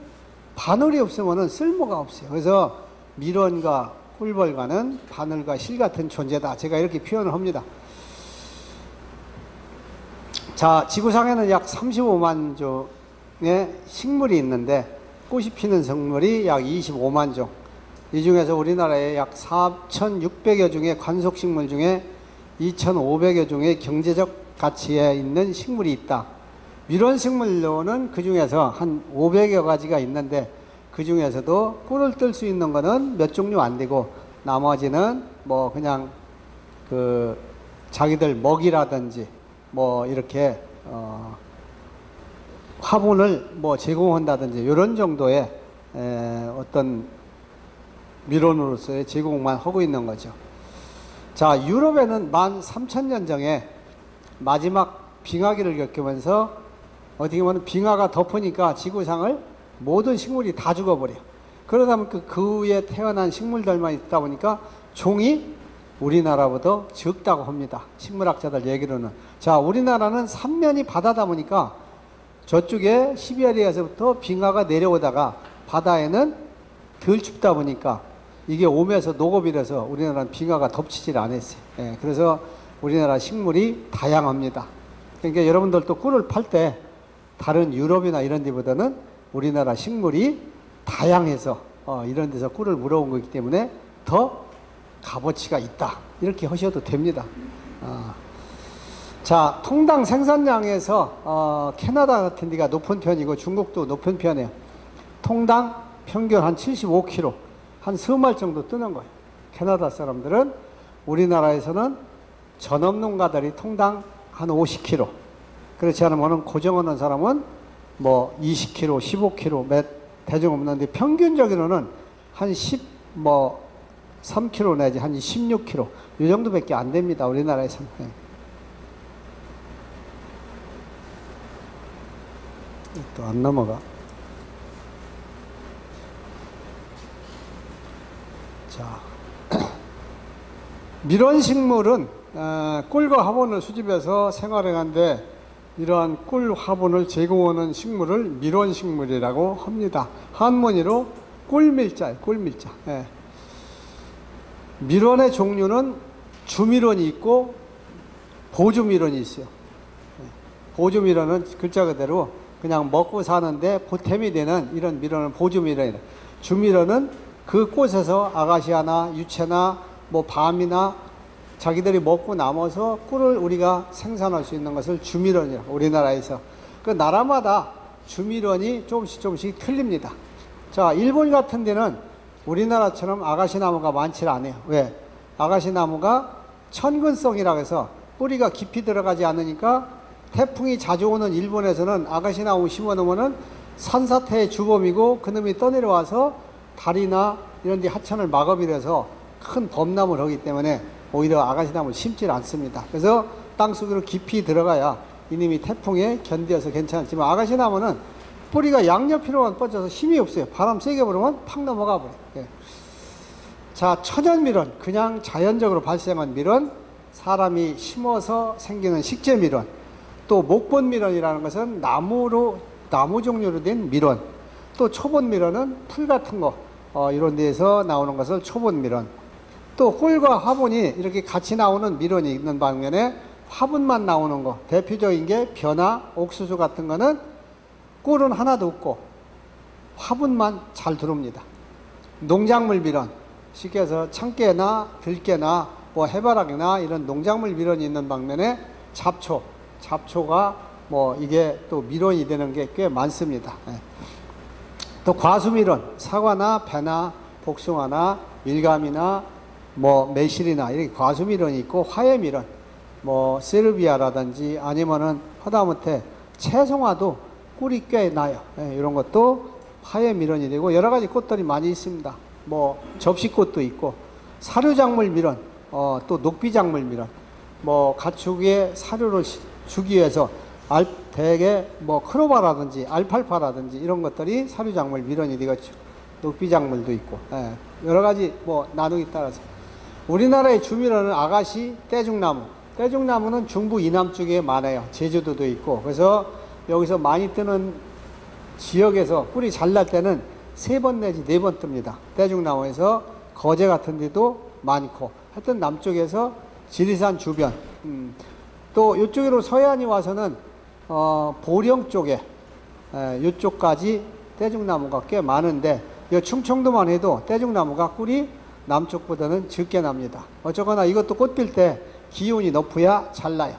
바늘이 없으면은 쓸모가 없어요. 그래서 밀원과 꿀벌과는 바늘과 실 같은 존재다. 제가 이렇게 표현을 합니다. 자, 지구상에는 약 35만 종의 식물이 있는데 꽃이 피는 성물이 약 25만 종. 이 중에서 우리나라에 약 4,600여 종의 관속식물 중에 2,500여 종의 경제적 가치에 있는 식물이 있다. 밀원식물로는 그 중에서 한 500여 가지가 있는데 그 중에서도 꿀을 뜰 수 있는 거는 몇 종류 안 되고 나머지는 뭐 그냥 그 자기들 먹이라든지 뭐 이렇게 어 화분을 뭐 제공한다든지 이런 정도의 에 어떤 밀원으로서의 제공만 하고 있는 거죠. 자, 유럽에는 만 3천년 전에 마지막 빙하기를 겪으면서 어떻게 보면 빙하가 덮으니까 지구상을 모든 식물이 다 죽어버려. 그러다 보니까 그 위에 태어난 식물들만 있다 보니까 종이 우리나라보다 적다고 합니다. 식물학자들 얘기로는. 자, 우리나라는 삼면이 바다다 보니까 저쪽에 시베리아에서부터 빙하가 내려오다가 바다에는 덜 춥다 보니까 이게 오면서 녹업이라서 우리나라는 빙하가 덮치질 않았어요. 예, 그래서 우리나라 식물이 다양합니다. 그러니까 여러분들도 꿀을 팔 때 다른 유럽이나 이런 데보다는 우리나라 식물이 다양해서 어, 이런 데서 꿀을 물어온 거기 때문에 더 값어치가 있다. 이렇게 하셔도 됩니다. 어. 자, 통당 생산량에서 어, 캐나다 같은 데가 높은 편이고 중국도 높은 편이에요. 통당 평균 한 75kg, 한 서말 정도 뜨는 거예요. 캐나다 사람들은 우리나라에서는 전업농가들이 통당 한 50kg. 그렇지 않으면 고정하는 사람은 뭐 20kg, 15kg 몇 대중 없는데 평균적으로는 한 10, 뭐 3kg 내지 한 16kg 이 정도밖에 안 됩니다. 우리나라에서는. 예. 또안 넘어가. 자, 밀원식물은 어, 꿀과 화분을 수집해서 생활해간데 이러한 꿀 화분을 제공하는 식물을 밀원식물이라고 합니다. 한문으로 꿀밀자, 꿀밀자. 예. 밀원의 종류는 주밀원이 있고 보주밀원이 있어요. 예. 보주밀원은 글자 그대로 그냥 먹고 사는데 보탬이 되는 이런 밀원을 보주밀원이라. 주밀원은 그 꽃에서 아가시아나 유채나 뭐 밤이나 자기들이 먹고 남아서 꿀을 우리가 생산할 수 있는 것을 주밀원이라고 우리나라에서 그 나라마다 주밀원이 조금씩 조금씩 틀립니다. 자 일본 같은 데는 우리나라처럼 아가시 나무가 많지 않아요. 왜? 아가시 나무가 천근성이라고 해서 뿌리가 깊이 들어가지 않으니까 태풍이 자주 오는 일본에서는 아가시 나무 심어 놓으면은 산사태의 주범이고 그놈이 떠내려와서 다리나 이런 데 하천을 막아버려서 큰 범람을 하기 때문에 오히려 아가시 나무를 심질 않습니다. 그래서 땅속으로 깊이 들어가야 이님이 태풍에 견뎌서 괜찮지만 아가시 나무는 뿌리가 양옆으로만 뻗어서 힘이 없어요. 바람 세게 불으면 팍 넘어가 버려요. 예. 자, 천연밀원, 그냥 자연적으로 발생한 밀원, 사람이 심어서 생기는 식재 밀원, 또 목본 밀원이라는 것은 나무로 나무 종류로 된 밀원, 또 초본 밀원은 풀 같은 거 어, 이런 데에서 나오는 것을 초본 밀원. 또 꿀과 화분이 이렇게 같이 나오는 밀원이 있는 반면에 화분만 나오는 거 대표적인 게 벼나 옥수수 같은 거는 꿀은 하나도 없고 화분만 잘 들어옵니다. 농작물 밀원 쉽게 해서 참깨나 들깨나 뭐 해바라기나 이런 농작물 밀원이 있는 방면에 잡초 잡초가 뭐 이게 또 밀원이 되는 게 꽤 많습니다. 예. 또 과수밀원 사과나 배나 복숭아나 밀감이나 뭐 매실이나 이렇게 과수밀원이 있고 화해밀원 뭐 세르비아라든지 아니면은 하다못해 채송화도 꿀이 꽤 나요. 예, 이런 것도 화해밀원이 되고 여러 가지 꽃들이 많이 있습니다. 뭐 접시꽃도 있고 사료작물 밀원, 어, 또 녹비작물 밀원, 뭐 가축의 사료를 시- 주기 위해서 알, 대개 뭐 크로바라든지 알팔파라든지 이런 것들이 사료작물 밀원이 되겠죠. 녹비작물도 있고 예, 여러 가지 뭐 나누기 따라서 우리나라의 주밀원은 아가시, 떼죽나무. 떼죽나무는 중부 이남 쪽에 많아요. 제주도도 있고. 그래서 여기서 많이 뜨는 지역에서 꿀이 잘날 때는 세 번 내지 네 번 뜹니다. 떼죽나무에서 거제 같은 데도 많고. 하여튼 남쪽에서 지리산 주변. 음. 또 이쪽으로 서해안이 와서는 어, 보령 쪽에 에, 이쪽까지 떼죽나무가 꽤 많은데 이 충청도만 해도 떼죽나무가 꿀이 남쪽보다는 적게 납니다. 어쩌거나 이것도 꽃 필 때 기온이 높아야 잘 나요.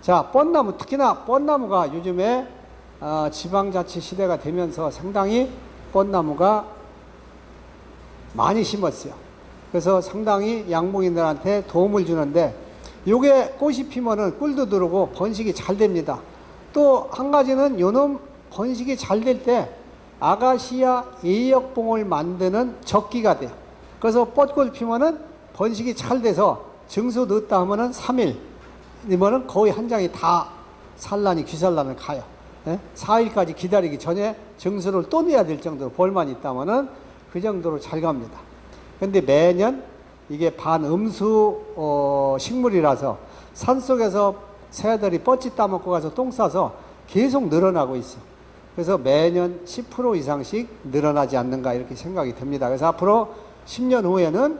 자, 뻔나무, 특히나 뻔나무가 요즘에 어, 지방자치 시대가 되면서 상당히 뻔나무가 많이 심었어요. 그래서 상당히 양봉인들한테 도움을 주는데 요게 꽃이 피면은 꿀도 들어오고 번식이 잘 됩니다. 또 한 가지는 요놈 번식이 잘 될 때 아가시아 예역봉을 만드는 적기가 돼요. 그래서 뻗꿀 피면은 번식이 잘 돼서 증수 넣었다 하면은 3일 이면은 거의 한 장이 다 산란이 귀산란을 가요. 예? 4일까지 기다리기 전에 증수를 또 내야 될 정도로 볼만 있다면은 그 정도로 잘 갑니다. 근데 매년 이게 반음수 어, 식물이라서 산 속에서 새들이 뻗지 따먹고 가서 똥 싸서 계속 늘어나고 있어. 그래서 매년 10% 이상씩 늘어나지 않는가 이렇게 생각이 듭니다. 그래서 앞으로 10년 후에는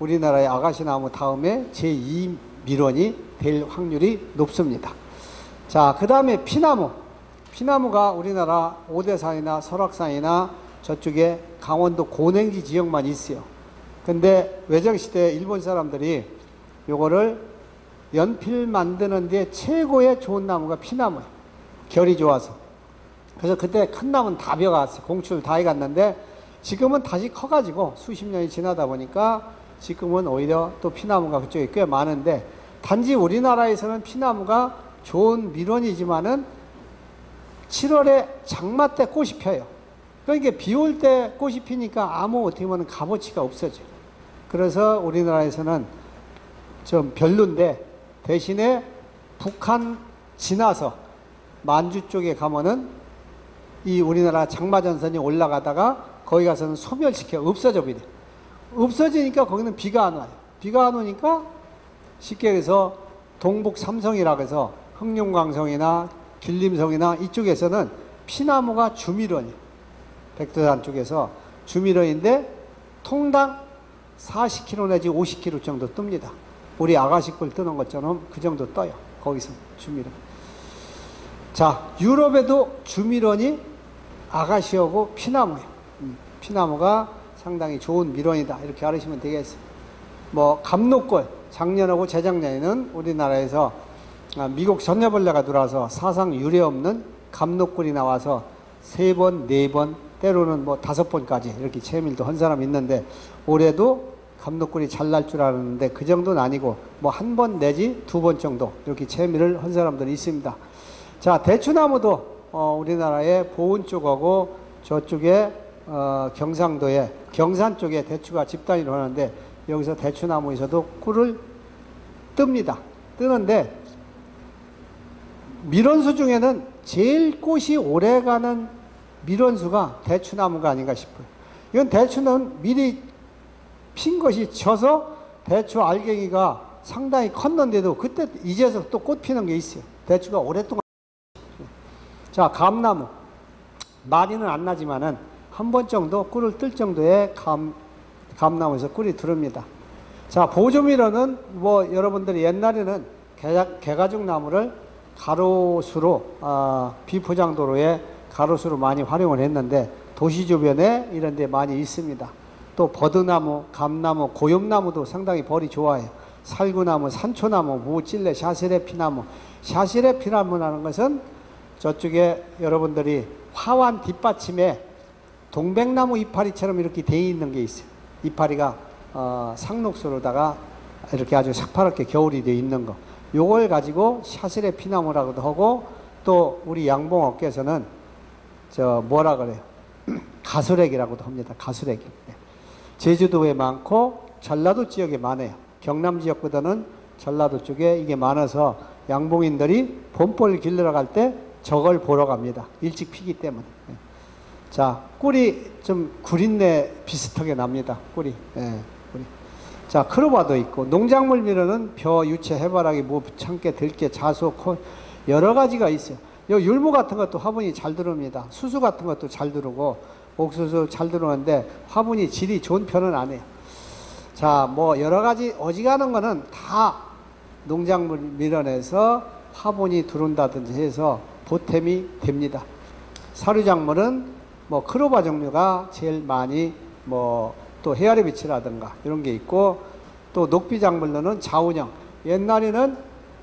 우리나라의 아가시나무 다음에 제2 밀원이 될 확률이 높습니다. 자, 그 다음에 피나무. 피나무가 우리나라 오대산이나 설악산이나 저쪽에 강원도 고냉지 지역만 있어요. 근데 외정시대 일본 사람들이 요거를 연필 만드는 데 최고의 좋은 나무가 피나무예요. 결이 좋아서. 그래서 그때 큰 나무는 다 벼갔어요. 공출 다 해갔는데 지금은 다시 커가지고 수십 년이 지나다 보니까 지금은 오히려 또 피나무가 그쪽에 꽤 많은데 단지 우리나라에서는 피나무가 좋은 밀원이지만은 7월에 장마 때 꽃이 펴요. 그러니까 비 올 때 꽃이 피니까 아무 어떻게 보면 값어치가 없어져요. 그래서 우리나라에서는 좀 별론데 대신에 북한 지나서 만주 쪽에 가면은 이 우리나라 장마전선이 올라가다가 거기 가서는 소멸시켜 없어져 버려. 없어지니까 거기는 비가 안 와요. 비가 안 오니까 쉽게 해서 동북 삼성이라고 해서 흑룡강성이나 길림성이나 이쪽에서는 피나무가 주밀원이에요. 백두산 쪽에서 주밀원인데 통당 40kg 내지 50kg 정도 뜹니다. 우리 아가씨꿀 뜨는 것처럼 그 정도 떠요. 거기서 주밀원. 자, 유럽에도 주밀원이 아가씨하고 피나무예요. 음, 피나무가 상당히 좋은 밀원이다. 이렇게 알으시면 되겠어요. 뭐 감로골 작년하고 재작년에는 우리나라에서 아, 미국 선녀벌레가 들어와서 사상 유례 없는 감로골이 나와서 세 번, 네 번, 때로는 뭐 다섯 번까지 이렇게 체밀도 한 사람 있는데 올해도 감로골이 잘 날 줄 알았는데 그 정도는 아니고 뭐 한 번 내지 두 번 정도 이렇게 체밀을 한 사람들이 있습니다. 자 대추나무도 어, 우리나라의 보은 쪽하고 저쪽에 어, 경상도에 경산 쪽에 대추가 집단위로 하는데 여기서 대추나무에서도 꿀을 뜹니다. 뜨는데 밀원수 중에는 제일 꽃이 오래가는 밀원수가 대추나무가 아닌가 싶어요. 이건 대추는 미리 핀 것이 져서 대추 알갱이가 상당히 컸는데도 그때 이제서 또 꽃 피는 게 있어요. 대추가 오랫동안. 자, 감나무. 많이는 안 나지만은 한 번 정도 꿀을 뜰 정도의 감, 감나무에서 꿀이 들어옵니다. 자, 보조밀어는 뭐 여러분들이 옛날에는 개, 개가죽 나무를 가로수로, 아, 비포장도로에 가로수로 많이 활용을 했는데 도시 주변에 이런 데 많이 있습니다. 또 버드나무, 감나무, 고엽나무도 상당히 벌이 좋아해요. 살구나무, 산초나무, 무찔레, 샤시레피나무. 샤시레피나무라는 것은 저쪽에 여러분들이 화환 뒷받침에 동백나무 이파리처럼 이렇게 돼 있는 게 있어요. 이파리가 어, 상록수로다가 이렇게 아주 새파랗게 겨울이 돼 있는 거. 요걸 가지고 샤스레 피나무라고도 하고 또 우리 양봉업계에서는 저 뭐라 그래요? 가수렉이라고도 합니다. 가수렉. 네. 제주도에 많고 전라도 지역에 많아요. 경남 지역보다는 전라도 쪽에 이게 많아서 양봉인들이 봄벌 길러 갈 때 저걸 보러 갑니다. 일찍 피기 때문에. 네. 자, 꿀이 좀 구린내 비슷하게 납니다. 꿀이. 예. 자, 크로바도 있고, 농작물 밀어는 벼, 유채, 해바라기, 뭐, 참깨, 들깨, 자수, 콜, 여러 가지가 있어요. 요 율무 같은 것도 화분이 잘 들어옵니다. 수수 같은 것도 잘 들어오고, 옥수수 잘 들어오는데, 화분이 질이 좋은 편은 아니에요. 자, 뭐, 여러 가지 어지간한 거는 다 농작물 밀어내서 화분이 들어온다든지 해서 보탬이 됩니다. 사료작물은 뭐 크로바 종류가 제일 많이 뭐 또 헤아리 비치라든가 이런 게 있고 또 녹비 작물로는 자운형 옛날에는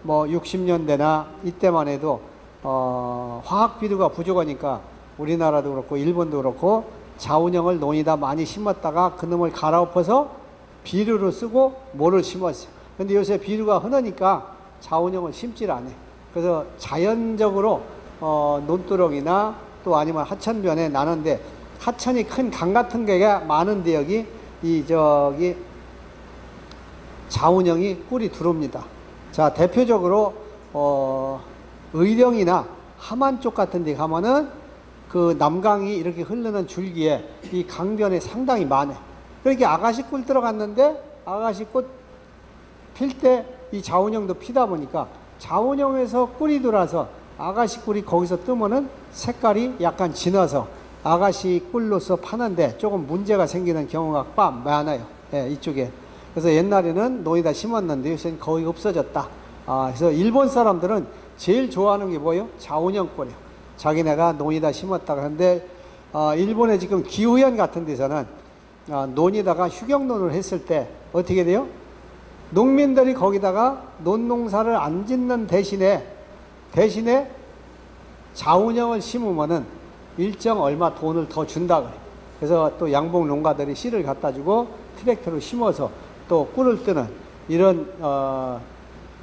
뭐 60년대나 이때만 해도 어 화학 비료가 부족하니까 우리나라도 그렇고 일본도 그렇고 자운형을 논에다 많이 심었다가 그놈을 갈아엎어서 비료로 쓰고 모를 심었어요. 근데 요새 비료가 흔하니까 자운형을 심질 않아요. 그래서 자연적으로 어 논두렁이나 또 아니면 하천변에 나는데 하천이 큰 강 같은 게가 많은데 여기 이 저기 자운형이 꿀이 들어옵니다. 자 대표적으로 어 의령이나 함안 쪽 같은 데 가면은 그 남강이 이렇게 흐르는 줄기에 이 강변에 상당히 많아요. 그렇게 아가씨 꿀 들어갔는데 아가씨 꽃 필 때 이 자운형도 피다 보니까 자운형에서 꿀이 들어와서 아가씨 꿀이 거기서 뜨면은 색깔이 약간 진해서 아가씨 꿀로서 파는데 조금 문제가 생기는 경우가 빠 많아요. 예, 이쪽에. 그래서 옛날에는 논에다 심었는데 요새는 거의 없어졌다. 아, 그래서 일본 사람들은 제일 좋아하는 게 뭐예요? 자운형 꿀이에요. 자기네가 논에다 심었다가 하는데 어, 일본의 지금 기후현 같은 데서는 어, 논에다가 휴경논을 했을 때 어떻게 돼요? 농민들이 거기다가 논농사를 안 짓는 대신에 대신에 자운형을 심으면은 일정 얼마 돈을 더 준다 그래. 그래서 또 양봉 농가들이 씨를 갖다 주고 트랙터로 심어서 또 꿀을 뜨는 이런 어,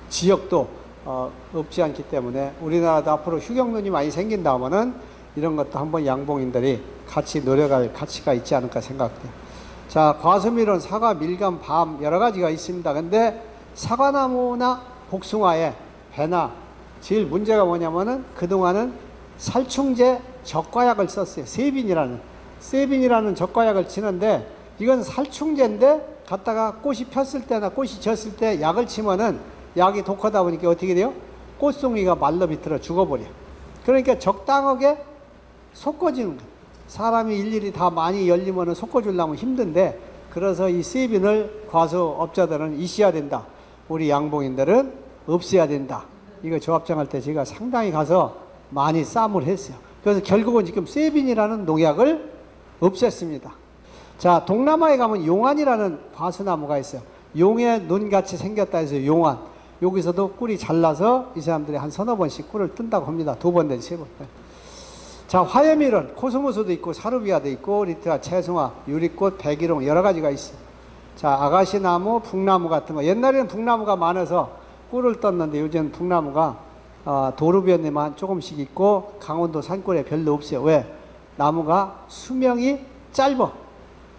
지역도 어, 없지 않기 때문에 우리나라도 앞으로 휴경론이 많이 생긴다면은 이런 것도 한번 양봉인들이 같이 노력할 가치가 있지 않을까 생각돼요. 자, 과수밀은 사과, 밀감, 밤 여러 가지가 있습니다. 근데 사과나무나 복숭아에 배나 제일 문제가 뭐냐면은 그동안은 살충제 적과약을 썼어요. 세빈이라는 세빈이라는 적과약을 치는데 이건 살충제인데 갖다가 꽃이 폈을 때나 꽃이 졌을 때 약을 치면은 약이 독하다 보니까 어떻게 돼요? 꽃송이가 말라 비틀어 죽어버려. 그러니까 적당하게 섞어지는 거예요. 사람이 일일이 다 많이 열리면 섞어주려면 힘든데 그래서 이 세빈을 과수업자들은 있어야 된다. 우리 양봉인들은 없애야 된다. 이거 조합장할 때 제가 상당히 가서 많이 싸움을 했어요. 그래서 결국은 지금 세빈이라는 농약을 없앴습니다. 자, 동남아에 가면 용안이라는 과수나무가 있어요. 용의 눈같이 생겼다 해서 용안. 여기서도 꿀이 잘나서 이 사람들이 한 서너 번씩 꿀을 뜬다고 합니다. 두 번 내지 세 번. 자, 화염일은 코스모스도 있고 사루비아도 있고 리트라, 채송화, 유리꽃, 백일홍 여러 가지가 있어요. 자, 아가시나무, 북나무 같은 거. 옛날에는 북나무가 많아서 꿀을 떴는데 요즘 북나무가 어, 도루변에만 조금씩 있고 강원도 산골에 별로 없어요. 왜? 나무가 수명이 짧아.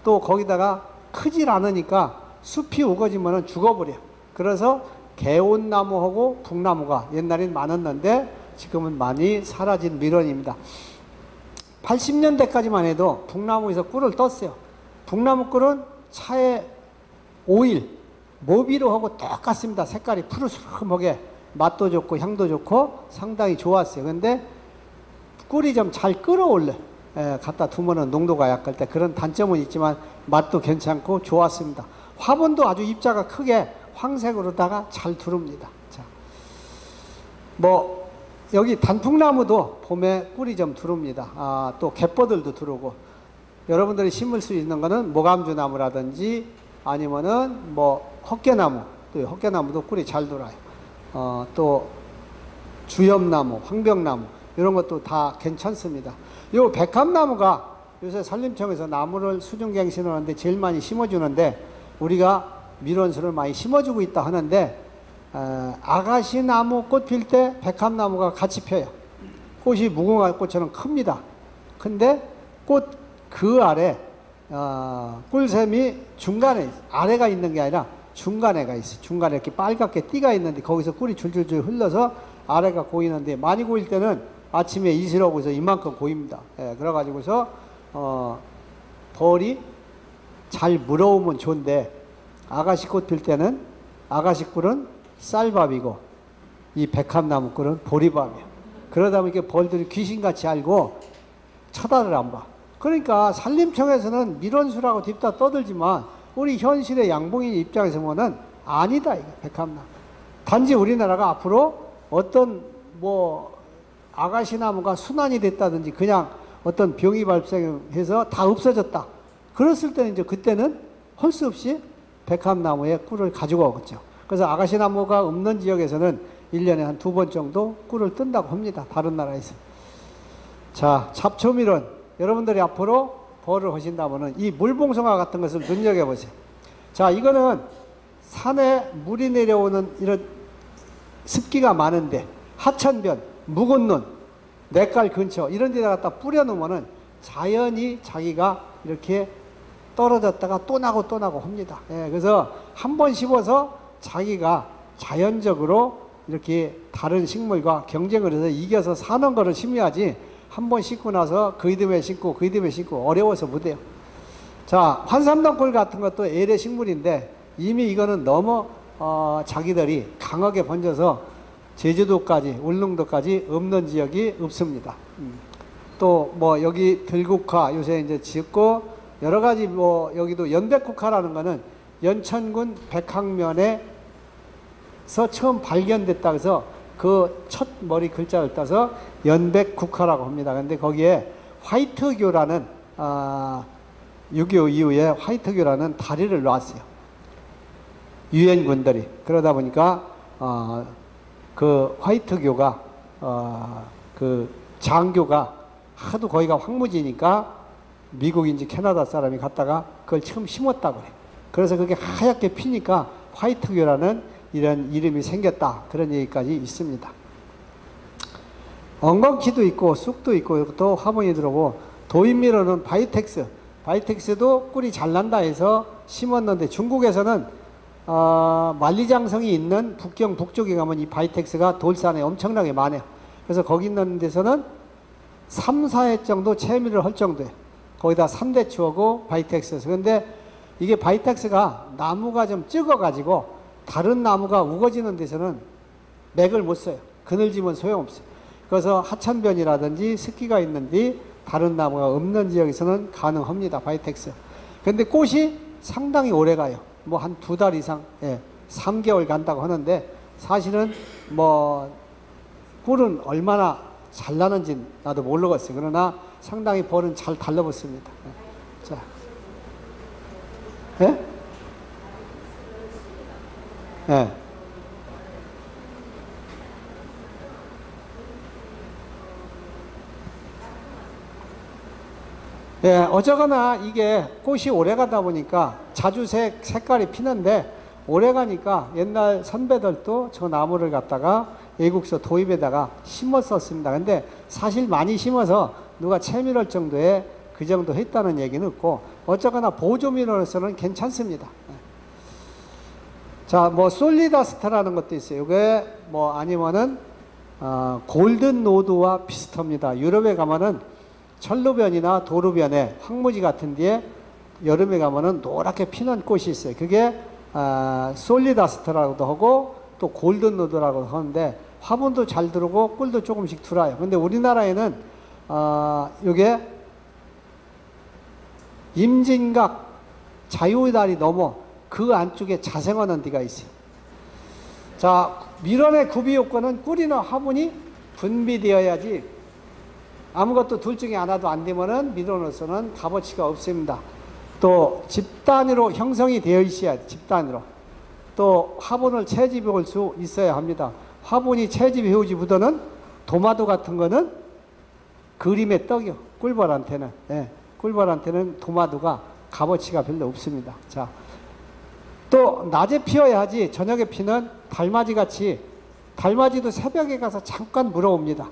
또 거기다가 크질 않으니까 숲이 우거지면 죽어버려. 그래서 개온나무하고 북나무가 옛날엔 많았는데 지금은 많이 사라진 밀원입니다. 80년대까지만 해도 북나무에서 꿀을 떴어요. 북나무 꿀은 차에 오일, 모비로 하고 똑같습니다. 색깔이 푸르스름하게 맛도 좋고 향도 좋고 상당히 좋았어요. 근데 꿀이 좀 잘 끓어올래. 에, 갖다 두면은 농도가 약할 때 그런 단점은 있지만 맛도 괜찮고 좋았습니다. 화분도 아주 입자가 크게 황색으로다가 잘 두릅니다. 자, 뭐 여기 단풍나무도 봄에 꿀이 좀 두릅니다. 아, 또 갯버들도 두르고 여러분들이 심을 수 있는 거는 모감주나무라든지 아니면은 뭐 헛개나무 또 헛개나무도 꿀이 잘 돌아요. 어, 또 주엽나무, 황병나무 이런 것도 다 괜찮습니다. 요 백합나무가 요새 산림청에서 나무를 수중갱신을 하는데 제일 많이 심어주는데 우리가 밀원수를 많이 심어주고 있다 하는데 어, 아가시 나무 꽃 필 때 백합나무가 같이 펴요. 꽃이 무궁화 꽃처럼 큽니다. 근데 꽃 그 아래 어, 꿀샘이 중간에 있- 아래가 있는 게 아니라 중간에가 있어. 중간에 이렇게 빨갛게 띠가 있는데 거기서 꿀이 줄줄줄 흘러서 아래가 고이는데 많이 고일 때는 아침에 이슬하고서 이만큼 고입니다. 예, 그래가지고서 어, 벌이 잘 물어오면 좋은데 아가씨 꽃 필 때는 아가씨 꿀은 쌀밥이고 이 백합나무 꿀은 보리밥이야. 그러다 보니까 벌들이 귀신같이 알고 쳐다를 안 봐. 그러니까 산림청에서는 밀원수라고 딥다 떠들지만 우리 현실의 양봉인 입장에서 보면 아니다 이거 백합나무. 단지 우리나라가 앞으로 어떤 뭐 아가시나무가 순환이 됐다든지 그냥 어떤 병이 발생해서 다 없어졌다. 그랬을 때는 이제 그때는 할 수 없이 백합나무의 꿀을 가지고 오겠죠. 그래서 아가시나무가 없는 지역에서는 1년에 한 두 번 정도 꿀을 뜬다고 합니다. 다른 나라에서. 자, 잡초밀은 여러분들이 앞으로 벌을 하신다면은 이 물봉송화 같은 것을 눈여겨 보세요. 자, 이거는 산에 물이 내려오는 이런 습기가 많은데 하천변, 묵은 눈, 냇갈 근처 이런 데다 갖다 뿌려 놓으면은 자연히 자기가 이렇게 떨어졌다가 또 나고 또 나고 합니다. 예, 그래서 한 번 씹어서 자기가 자연적으로 이렇게 다른 식물과 경쟁을 해서 이겨서 사는 거를 심어야지 한번 씹고 나서 그 이듬해 씹고 그 이듬해 씹고 어려워서 못해요. 자, 환삼동굴 같은 것도 애래 식물인데 이미 이거는 너무 어, 자기들이 강하게 번져서 제주도까지 울릉도까지 없는 지역이 없습니다. 또뭐 여기 들국화 요새 이제 짓고 여러 가지 뭐 여기도 연백국화라는 거는 연천군 백항면에서 처음 발견됐다 해서 그 첫 머리 글자를 따서 연백국화라고 합니다. 근데 거기에 화이트교라는 아, 6.25 이후에 화이트교라는 다리를 놨어요. 유엔군들이 그러다 보니까 어, 그 화이트교가 어, 그 장교가 하도 거기가 황무지니까 미국인지 캐나다 사람이 갔다가 그걸 처음 심었다고 그래. 그래서 그게 하얗게 피니까 화이트교라는 이런 이름이 생겼다. 그런 얘기까지 있습니다. 엉겅퀴도 있고 쑥도 있고 또 화분이 들어오고 도입 밀원으로는 Vitex Vitex도 꿀이 잘 난다 해서 심었는데 중국에서는 어, 만리장성이 있는 북경 북쪽에 가면 이 Vitex가 돌산에 엄청나게 많아요. 그래서 거기 있는 데서는 3, 4회 정도 채밀을 할 정도예요. 거기다 3대 추어고 Vitex에서. 근데 이게 Vitex가 나무가 좀 찍어가지고 다른 나무가 우거지는 데서는 맥을 못 써요. 그늘지면 소용없어요. 그래서 하천변이라든지 습기가 있는데 다른 나무가 없는 지역에서는 가능합니다. Vitex. 근데 꽃이 상당히 오래 가요. 뭐 한 두 달 이상, 예, 3개월 간다고 하는데 사실은 뭐 꿀은 얼마나 잘 나는지 나도 모르겠어요. 그러나 상당히 벌은 잘 달라붙습니다. 예. 자, 예? 예. 예, 어쩌거나 이게 꽃이 오래 가다 보니까 자주 색 색깔이 피는데 오래 가니까 옛날 선배들도 저 나무를 갖다가 외국서 도입에다가 심었었습니다. 근데 사실 많이 심어서 누가 채밀할 정도의 그 정도 했다는 얘기는 없고 어쩌거나 보조민으로서는 괜찮습니다. 예. 자, 뭐 Solidaster라는 것도 있어요. 이게 뭐 아니면은 어, goldenrod와 비슷합니다. 유럽에 가면은 철로변이나 도로변에 황무지 같은 데에 여름에 가면은 노랗게 피는 꽃이 있어요. 그게 아, Solidaster라고도 하고 또 goldenrod라고도 하는데 화분도 잘 들어오고 꿀도 조금씩 들어와요. 근데 우리나라에는 아, 요게 임진각 자유달이 넘어 그 안쪽에 자생하는 데가 있어요. 자, 밀원의 구비 요건은 꿀이나 화분이 분비되어야지 아무것도 둘 중에 하나도 안 되면은 밀원으로서는 값어치가 없습니다. 또 집단위로 형성이 되어 있어야 돼, 집단위로. 또 화분을 채집해 올 수 있어야 합니다. 화분이 채집해 오지 못하는 도마도 같은 거는 그림의 떡이요. 꿀벌한테는. 예, 꿀벌한테는 도마도가 값어치가 별로 없습니다. 자, 또 낮에 피어야 하지 저녁에 피는 달맞이 같이 달맞이도 새벽에 가서 잠깐 물어옵니다.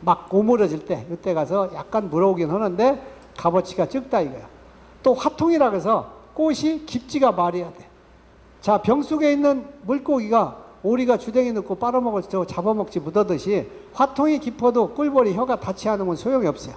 막 고물어질 때 이때 가서 약간 물어오긴 하는데 값어치가 적다 이거야. 또 화통이라 그래서 꽃이 깊지가 말해야 돼. 자, 병 속에 있는 물고기가 오리가 주댕이 넣고 빨아먹을 저 잡아먹지 못하듯이 화통이 깊어도 꿀벌이 혀가 닿지 않으면 소용이 없어요.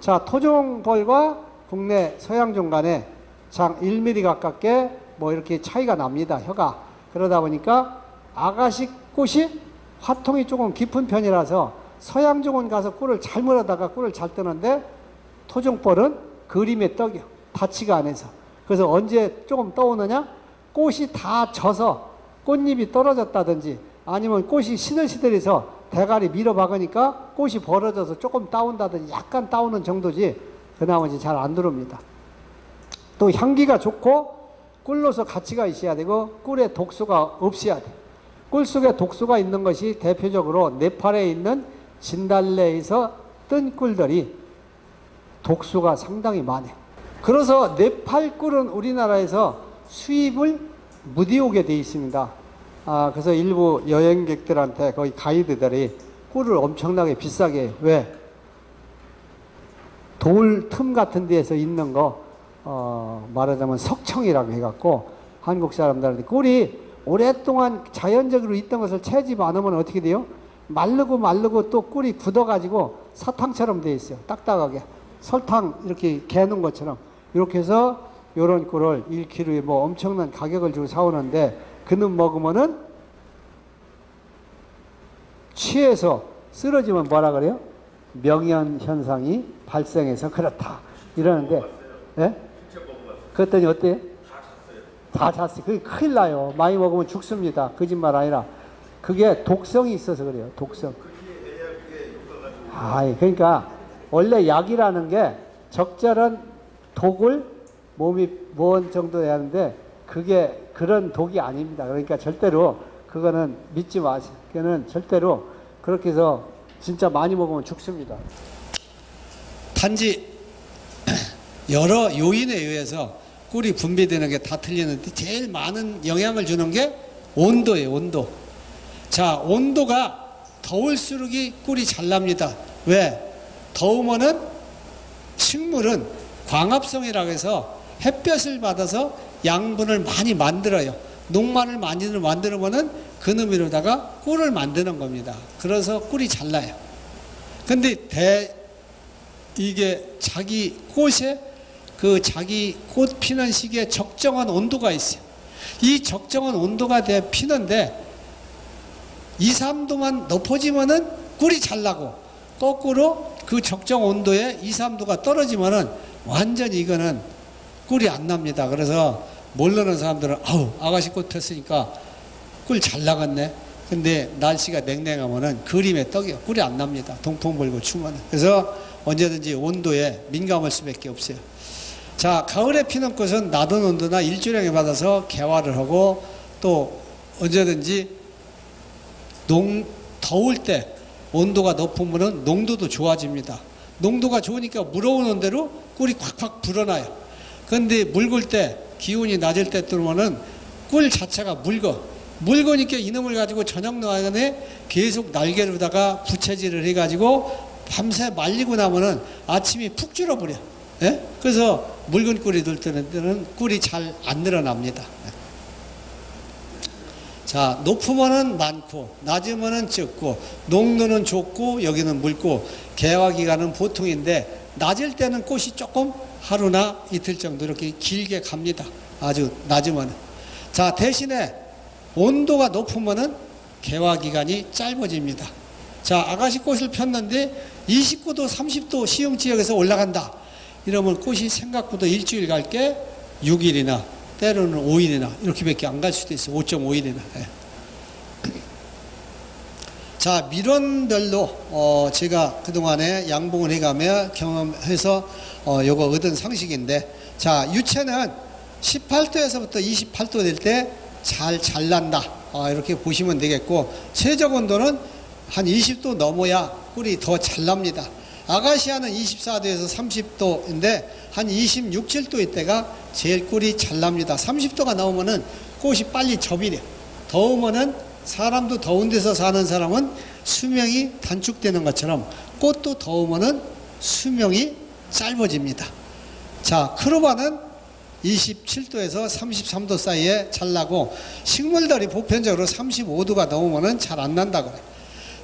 자, 토종벌과 국내 서양종 간에 장 1mm 가깝게 뭐 이렇게 차이가 납니다. 혀가. 그러다 보니까 아가씨 꽃이 화통이 조금 깊은 편이라서 서양종은 가서 꿀을 잘 물어다가 꿀을 잘 뜨는데 토종벌은 그림의 떡이요. 닿지가 않아서. 그래서 언제 조금 떠오느냐? 꽃이 다 져서 꽃잎이 떨어졌다든지 아니면 꽃이 시들시들해서 대가리 밀어박으니까 꽃이 벌어져서 조금 따온다든지 약간 따오는 정도지 그 나머지 잘 안 들어옵니다. 또 향기가 좋고 꿀로서 가치가 있어야 되고 꿀에 독소가 없어야 돼. 꿀 속에 독소가 있는 것이 대표적으로 네팔에 있는 진달래에서 뜬 꿀들이 독소가 상당히 많아요. 그래서 네팔 꿀은 우리나라에서 수입을 무디 오게 돼 있습니다. 아, 그래서 일부 여행객들한테 거기 가이드들이 꿀을 엄청나게 비싸게. 왜? 돌 틈 같은 데에서 있는 거, 어, 말하자면 석청이라고 해갖고 한국 사람들한테 꿀이 오랫동안 자연적으로 있던 것을 채집 안 하면 어떻게 돼요? 마르고 마르고 또 꿀이 굳어가지고 사탕처럼 돼 있어요. 딱딱하게. 설탕 이렇게 개는 것처럼. 이렇게 해서 요런 꿀을 1kg에 뭐 엄청난 가격을 주고 사오는데 그는 먹으면은 취해서 쓰러지면 뭐라 그래요? 명현 현상이 발생해서 그렇다. 이러는데, 예? 그랬더니 어때요? 다 잤어요. 그게 큰일 나요. 많이 먹으면 죽습니다. 거짓말 아니라. 그게 독성이 있어서 그래요. 독성. 아, 그러니까 원래 약이라는 게 적절한 독을 몸이 무언 정도 되는데 그게 그런 독이 아닙니다. 그러니까 절대로 그거는 믿지 마세요. 그거는 절대로 그렇게 해서 진짜 많이 먹으면 죽습니다. 단지 여러 요인에 의해서 꿀이 분비되는 게 다 틀리는데 제일 많은 영향을 주는 게 온도예요, 온도. 자, 온도가 더울수록이 꿀이 잘 납니다. 왜? 더우면은 식물은 광합성이라고 해서 햇볕을 받아서 양분을 많이 만들어요. 녹만을 많이 만들면은 그놈으로다가 꿀을 만드는 겁니다. 그래서 꿀이 잘 나요. 근데 대, 이게 자기 꽃에 그 자기 꽃 피는 시기에 적정한 온도가 있어요. 이 적정한 온도가 돼 피는데 2, 3도만 높아지면은 꿀이 잘 나고 거꾸로 그 적정 온도에 2, 3도가 떨어지면은 완전히 이거는 꿀이 안 납니다. 그래서 모르는 사람들은 아우 아가씨 꽃 폈으니까 꿀 잘 나갔네. 근데 날씨가 냉랭하면은 그림의 떡이요. 꿀이 안 납니다. 동풍 불고 추면은. 그래서 언제든지 온도에 민감할 수밖에 없어요. 자, 가을에 피는 꽃은 낮은 온도나 일조량에 받아서 개화를 하고 또 언제든지 농, 더울 때 온도가 높으면 농도도 좋아집니다. 농도가 좋으니까 물어오는 대로 꿀이 콱콱 불어나요. 그런데 묽을 때 기온이 낮을 때 들어오면은 꿀 자체가 묽어. 묽으니까 이놈을 가지고 저녁 동안에 계속 날개로다가 부채질을 해가지고 밤새 말리고 나면은 아침이 푹 줄어버려. 예? 그래서 묽은 꿀이 들 때는 꿀이 잘 안 늘어납니다. 자, 높으면은 많고, 낮으면은 적고, 농도는 좋고, 여기는 묽고, 개화 기간은 보통인데, 낮을 때는 꽃이 조금 하루나 이틀 정도 이렇게 길게 갑니다. 아주 낮으면은. 자, 대신에 온도가 높으면은 개화 기간이 짧아집니다. 자, 아가씨 꽃을 폈는데 29도, 30도 시흥 지역에서 올라간다. 이러면 꽃이 생각보다 일주일 갈 게 6일이나 때로는 5일이나 이렇게밖에 안 갈 수도 있어요. 5.5일이나. 예. 자, 밀원별로 어, 제가 그동안에 양봉을 해가며 경험해서 어, 요거 얻은 상식인데 자, 유채는 18도에서부터 28도 될 때 잘 잘난다. 어, 이렇게 보시면 되겠고 최적 온도는 한 20도 넘어야 꿀이 더 잘 납니다. 아가시아는 24도에서 30도인데 한 26, 7도 이때가 제일 꿀이 잘 납니다. 30도가 나오면은 꽃이 빨리 접이래. 더우면은 사람도 더운 데서 사는 사람은 수명이 단축되는 것처럼 꽃도 더우면은 수명이 짧아집니다. 자, 크로바는 27도에서 33도 사이에 잘 나고 식물들이 보편적으로 35도가 넘으면은 잘 안 난다 그래.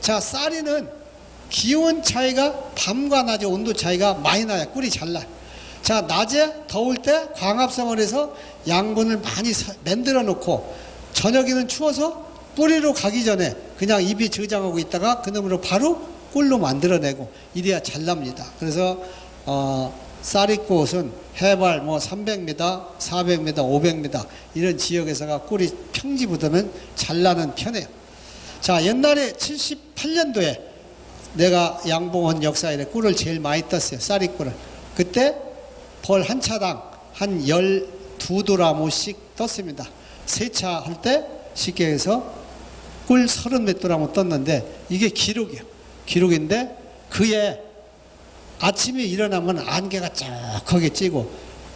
자, 쌀이는 기온 차이가 밤과 낮의 온도 차이가 많이 나야 꿀이 잘 나. 자, 낮에 더울 때 광합성을 해서 양분을 많이 사- 만들어 놓고 저녁에는 추워서 뿌리로 가기 전에 그냥 잎이 저장하고 있다가 그놈으로 바로 꿀로 만들어내고 이래야 잘 납니다. 그래서 어, 쌀이꽃은 해발 뭐 300m, 400m, 500m 이런 지역에서가 꿀이 평지보다는 잘 나는 편해요. 자, 옛날에 78년도에 내가 양봉원 역사에 꿀을 제일 많이 떴어요. 쌀이꿀을. 그때 벌 한 차당 한 12도라모씩 떴습니다. 세차 할 때 쉽게 해서 꿀 30몇 도라모 떴는데 이게 기록이에요. 기록인데 그에 아침에 일어나면 안개가 쫙하게 찌고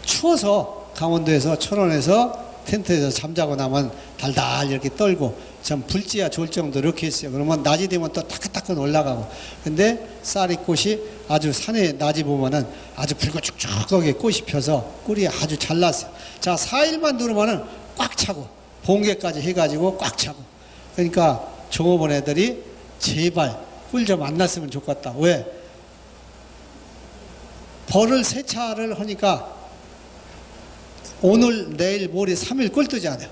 추워서 강원도에서 천원에서 텐트에서 잠자고 나면 달달 이렇게 떨고 참 불지야 좋을 정도로 이렇게 했어요. 그러면 낮이 되면 또 따끈따끈 올라가고. 근데 쌀이 꽃이 아주 산에 낮이 보면은 아주 붉고 축축하게 꽃이 펴서 꿀이 아주 잘 났어요. 자, 4일만 누르면은 꽉 차고 봉개까지 해가지고 꽉 차고. 그러니까 종업원 애들이 제발 꿀 좀 안 났으면 좋겠다. 왜? 벌을 세차를 하니까 오늘, 내일, 모레 3일 꿀 뜨지 않아요.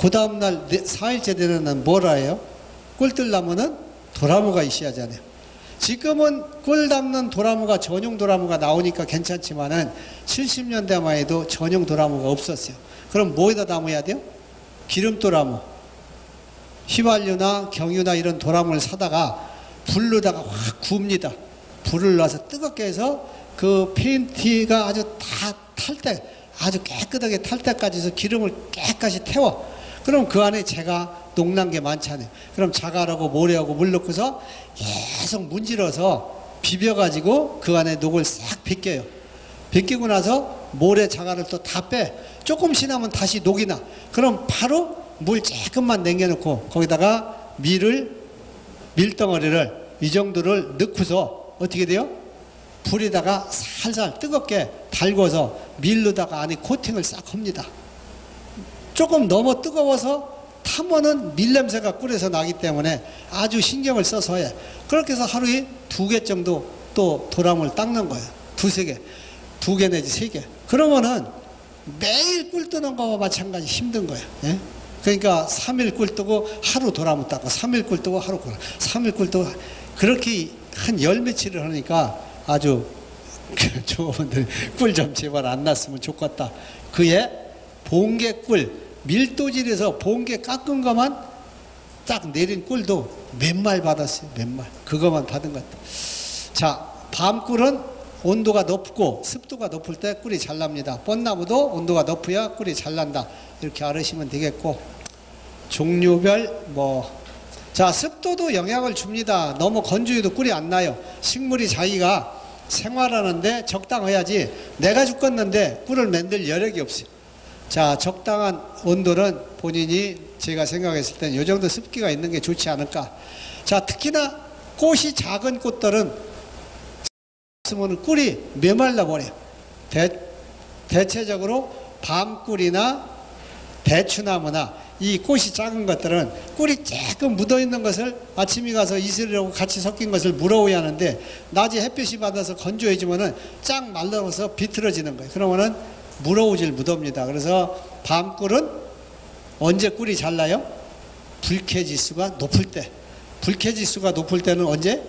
그 다음날 4일째 되는 날 뭐라 해요? 꿀 뜨려면은 도라무가 있어야 하잖아요. 지금은 꿀 담는 도라무가 전용 도라무가 나오니까 괜찮지만은 70년대만 해도 전용 도라무가 없었어요. 그럼 뭐에다 담아야 돼요? 기름 도라무. 휘발유나 경유나 이런 도라무를 사다가 불로다가 확 굽니다. 불을 놔서 뜨겁게 해서 그 페인트가 아주 다 탈 때 아주 깨끗하게 탈 때까지 해서 기름을 깨끗이 태워. 그럼 그 안에 제가 녹난 게 많잖아요. 그럼 자갈하고 모래하고 물 넣고서 계속 문질러서 비벼가지고 그 안에 녹을 싹 벗겨요. 벗기고 나서 모래 자갈을 또 다 빼. 조금씩 나면 다시 녹이 나. 그럼 바로 물 조금만 남겨놓고 거기다가 밀을 밀덩어리를 이 정도를 넣고서 어떻게 돼요? 불에다가 살살 뜨겁게 달궈서 밀로다가 안에 코팅을 싹 합니다. 조금 너무 뜨거워서 타면은 밀냄새가 꿀에서 나기 때문에 아주 신경을 써서 해. 그렇게 해서 하루에 두 개 정도 또 도람을 닦는 거예요. 두세 개. 두 개 내지 세 개. 그러면은 매일 꿀 뜨는 거와 마찬가지 힘든 거예요. 예? 그러니까 3일 꿀 뜨고 하루 도람을 닦고 3일 꿀 뜨고 하루 꿀 3일 꿀 뜨고 그렇게 한 열 며칠을 하니까 아주 조원들 꿀좀 제발 안 났으면 좋겠다. 그에 봉개 꿀 밀도질에서 봉개 깎은 것만 딱 내린 꿀도 몇 말 받았어요. 몇 말. 그것만 받은 것 같다. 자, 밤꿀은 온도가 높고 습도가 높을 때 꿀이 잘 납니다. 뻔나무도 온도가 높아야 꿀이 잘 난다. 이렇게 알으시면 되겠고 종류별 뭐 자, 습도도 영향을 줍니다. 너무 건조해도 꿀이 안 나요. 식물이 자기가 생활하는데 적당해야지 내가 죽겠는데 꿀을 만들 여력이 없어요. 자, 적당한 온도는 본인이 제가 생각했을 땐이 정도 습기가 있는 게 좋지 않을까. 자, 특히나 꽃이 작은 꽃들은 쓰면 꿀이 메말라 버려요. 대, 대체적으로 밤꿀이나 대추나무나 이 꽃이 작은 것들은 꿀이 조금 묻어 있는 것을 아침에 가서 이슬하고 같이 섞인 것을 물어오야 하는데 낮에 햇빛이 받아서 건조해지면은 쫙 말라서 비틀어지는 거예요. 그러면은 물어오질 묻습니다. 그래서 밤꿀은 언제 꿀이 잘 나요? 불쾌 지수가 높을 때. 불쾌 지수가 높을 때는 언제?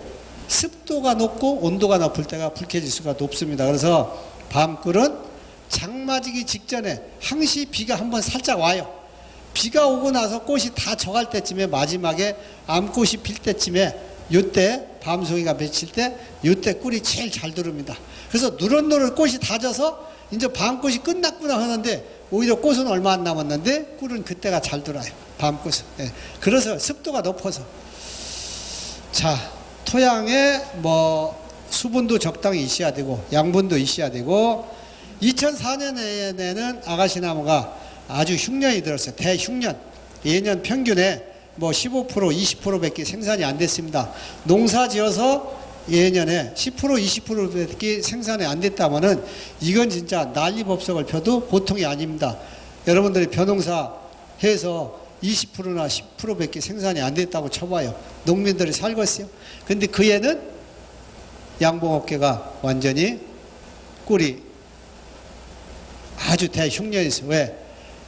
습도가 높고 온도가 높을 때가 불쾌 지수가 높습니다. 그래서 밤꿀은 장마지기 직전에 항시 비가 한번 살짝 와요. 비가 오고 나서 꽃이 다 져갈 때쯤에 마지막에 암꽃이 필 때쯤에 요때 밤송이가 맺힐 때 요때 꿀이 제일 잘 들어옵니다. 그래서 누런누런 꽃이 다 져서 이제 밤꽃이 끝났구나 하는데 오히려 꽃은 얼마 안 남았는데 꿀은 그때가 잘 들어요. 밤꽃은. 예. 그래서 습도가 높아서. 자, 토양에 뭐 수분도 적당히 있어야 되고 양분도 있어야 되고 2004년에는 아가씨나무가 아주 흉년이 들었어요. 대흉년. 예년 평균에 뭐 15% 20%밖에 생산이 안 됐습니다. 농사 지어서 예년에 10% 20%밖에 생산이 안 됐다면은 이건 진짜 난리법석을 펴도 보통이 아닙니다. 여러분들이 벼농사 해서 20%나 10%밖에 생산이 안 됐다고 쳐봐요. 농민들이 살겠어요. 근데 그 해는 양봉업계가 완전히 꿀이 아주 대흉년이 있어요. 왜?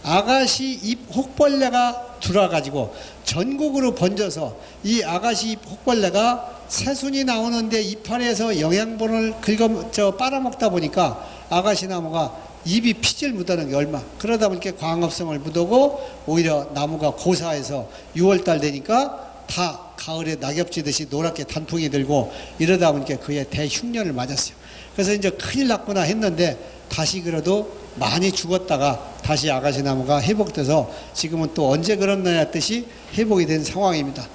아가씨 잎 혹벌레가 들어와가지고 전국으로 번져서 이 아가씨 잎 혹벌레가 새순이 나오는데 이파리에서 영양분을 긁어 저 빨아먹다 보니까 아가씨 나무가 잎이 피질 묻어는 게 얼마 그러다 보니까 광합성을 묻어고 오히려 나무가 고사해서 6월달 되니까 다 가을에 낙엽지듯이 노랗게 단풍이 들고 이러다 보니까 그의 대흉년을 맞았어요. 그래서 이제 큰일 났구나 했는데 다시 그래도 많이 죽었다가 다시 아카시 나무가 회복돼서 지금은 또 언제 그랬나 했듯이 회복이 된 상황입니다.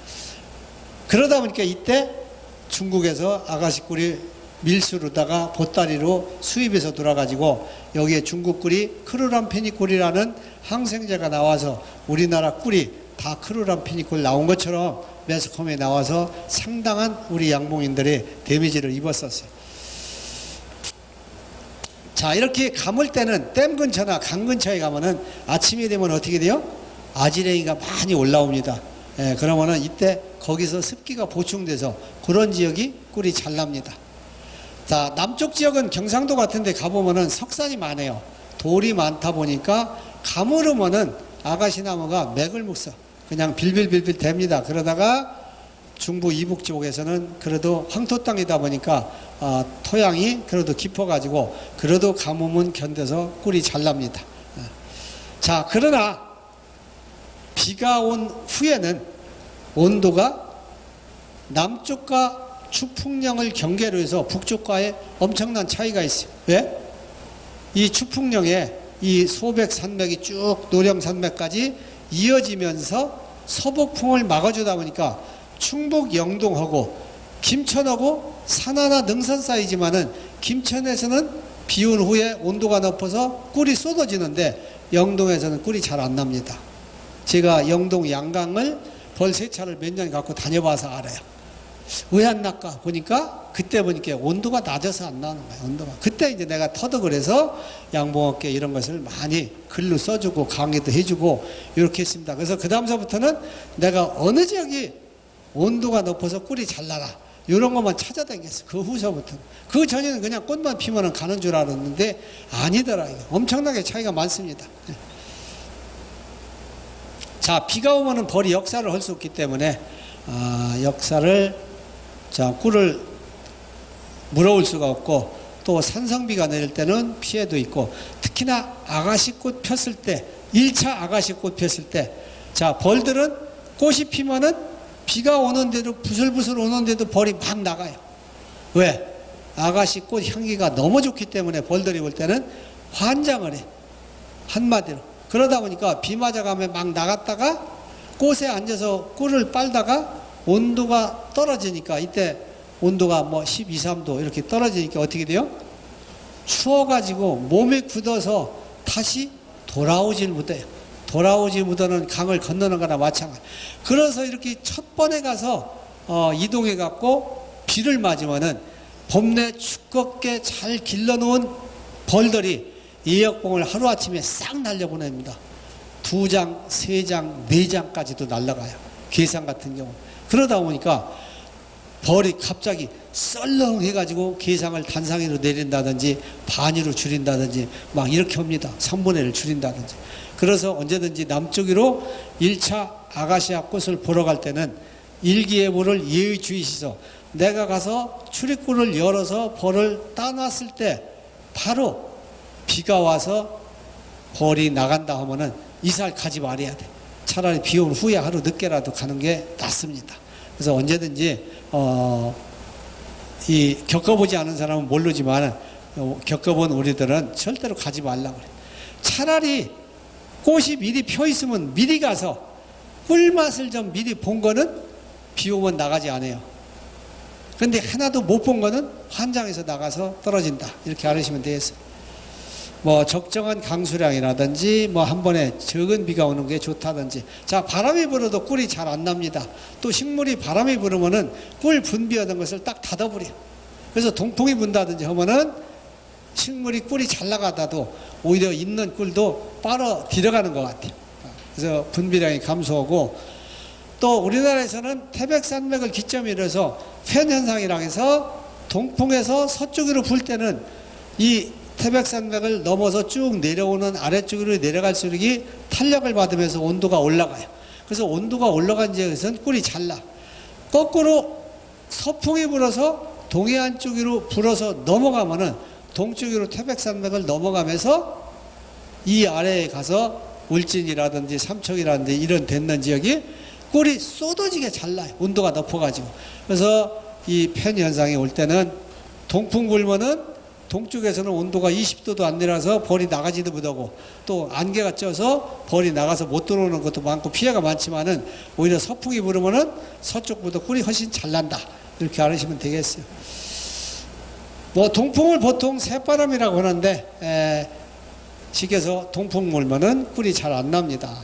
그러다 보니까 이때 중국에서 아카시 꿀이 밀수로다가 보따리로 수입해서 돌아가지고 여기에 중국 꿀이 클로람페니콜이라는 항생제가 나와서 우리나라 꿀이 다 클로람페니콜 나온 것처럼 매스컴에 나와서 상당한 우리 양봉인들의 damage를 입었었어요. 자 이렇게 감을 때는 댐 근처나 강 근처에 가면은 아침이 되면 어떻게 돼요? 아지랭이가 많이 올라옵니다. 예, 그러면은 이때 거기서 습기가 보충돼서 그런 지역이 꿀이 잘 납니다. 자 남쪽 지역은 경상도 같은데 가보면은 석산이 많아요. 돌이 많다 보니까 가물으면은 아가시 나무가 맥을 묵서 그냥 빌빌빌빌 됩니다. 그러다가 중부 이북 쪽에서는 그래도 황토 땅이다 보니까 아, 토양이 그래도 깊어가지고 그래도 가뭄은 견뎌서 꿀이 잘 납니다. 예. 자 그러나 비가 온 후에는 온도가 남쪽과 추풍령을 경계로 해서 북쪽과의 엄청난 차이가 있어요. 왜? 이 추풍령에 이 소백 산맥이 쭉 노령 산맥까지 이어지면서 서북풍을 막아주다 보니까 충북 영동하고 김천하고 산하나 능선 사이지만은 김천에서는 비온 후에 온도가 높아서 꿀이 쏟아지는데 영동에서는 꿀이 잘 안 납니다. 제가 영동 양강을 벌세 차를 몇 년 갖고 다녀봐서 알아요. 왜 안 날까 보니까 그때 보니까 온도가 낮아서 안 나는 거예요. 온도가 그때 이제 내가 터득을 해서 양봉업계 이런 것을 많이 글로 써주고 강의도 해주고 이렇게 했습니다. 그래서 그 다음서부터는 내가 어느 지역이 온도가 높아서 꿀이 잘 나라 이런 것만 찾아다녔어. 그 후서부터 그 전에는 그냥 꽃만 피면은 가는 줄 알았는데 아니더라. 엄청나게 차이가 많습니다. 네. 자 비가 오면은 벌이 역사를 할 수 없기 때문에 아, 역사를 자 꿀을 물어올 수가 없고 또 산성비가 내릴 때는 피해도 있고 특히나 아가씨꽃 폈을 때 1차 아가씨꽃 폈을 때 자 벌들은 꽃이 피면은 비가 오는데도 부슬부슬 오는데도 벌이 막 나가요 왜? 아가씨 꽃 향기가 너무 좋기 때문에 벌들이 볼 때는 환장을 해 한마디로 그러다 보니까 비 맞아가면 막 나갔다가 꽃에 앉아서 꿀을 빨다가 온도가 떨어지니까 이때 온도가 뭐 12, 3도 이렇게 떨어지니까 어떻게 돼요? 추워가지고 몸에 굳어서 다시 돌아오질 못해요. 돌아오지 못하는 강을 건너는 거나 마찬가지. 그래서 이렇게 첫 번에 가서 어, 이동해 갖고 비를 맞으면은 봄내 두껍게 잘 길러놓은 벌들이 예역봉을 하루아침에 싹 날려보냅니다. 두 장, 세 장, 네 장까지도 날라가요. 계산 같은 경우. 그러다 보니까 벌이 갑자기 썰렁해가지고 계상을 단상위로 내린다든지 반위로 줄인다든지 막 이렇게 합니다. 3분의 1을 줄인다든지. 그래서 언제든지 남쪽으로 1차 아가시아 꽃을 보러 갈 때는 일기예보를 예의주의시서 내가 가서 출입구를 열어서 벌을 따놨을 때 바로 비가 와서 벌이 나간다 하면은 이살 가지 말아야 돼. 차라리 비 온 후에 하루 늦게라도 가는 게 낫습니다. 그래서 언제든지 어, 이 겪어보지 않은 사람은 모르지만 어, 겪어본 우리들은 절대로 가지 말라 그래. 차라리 꽃이 미리 펴 있으면 미리 가서 꿀맛을 좀 미리 본 거는 비 오면 나가지 않아요. 근데 하나도 못 본 거는 환장해서 나가서 떨어진다. 이렇게 알으시면 되겠어요. 뭐 적정한 강수량이라든지 뭐 한 번에 적은 비가 오는 게 좋다든지 자 바람이 불어도 꿀이 잘 안 납니다 또 식물이 바람이 불으면은 꿀 분비하던 것을 딱 닫아버려 그래서 동풍이 분다든지 하면은 식물이 꿀이 잘 나가다도 오히려 있는 꿀도 빨아 들어가는 것 같아요 그래서 분비량이 감소하고 또 우리나라에서는 태백산맥을 기점으로 해서 팬현상이라 해서 동풍에서 서쪽으로 불 때는 이 태백산맥을 넘어서 쭉 내려오는 아래쪽으로 내려갈수록 탄력을 받으면서 온도가 올라가요. 그래서 온도가 올라간 지역에서는 꿀이 잘 나. 거꾸로 서풍이 불어서 동해안 쪽으로 불어서 넘어가면은 동쪽으로 태백산맥을 넘어가면서 이 아래에 가서 울진이라든지 삼척이라든지 이런 됐는 지역이 꿀이 쏟아지게 잘 나요. 온도가 높아가지고. 그래서 이팬 현상이 올 때는 동풍 불면은 동쪽에서는 온도가 20도도 안 내려서 벌이 나가지도 못하고 또 안개가 쪄서 벌이 나가서 못 들어오는 것도 많고 피해가 많지만은 오히려 서풍이 불으면은 서쪽보다 꿀이 훨씬 잘 난다. 이렇게 알으시면 되겠어요. 뭐 동풍을 보통 새바람이라고 하는데 에, 식에서 동풍 물면은 꿀이 잘 안 납니다.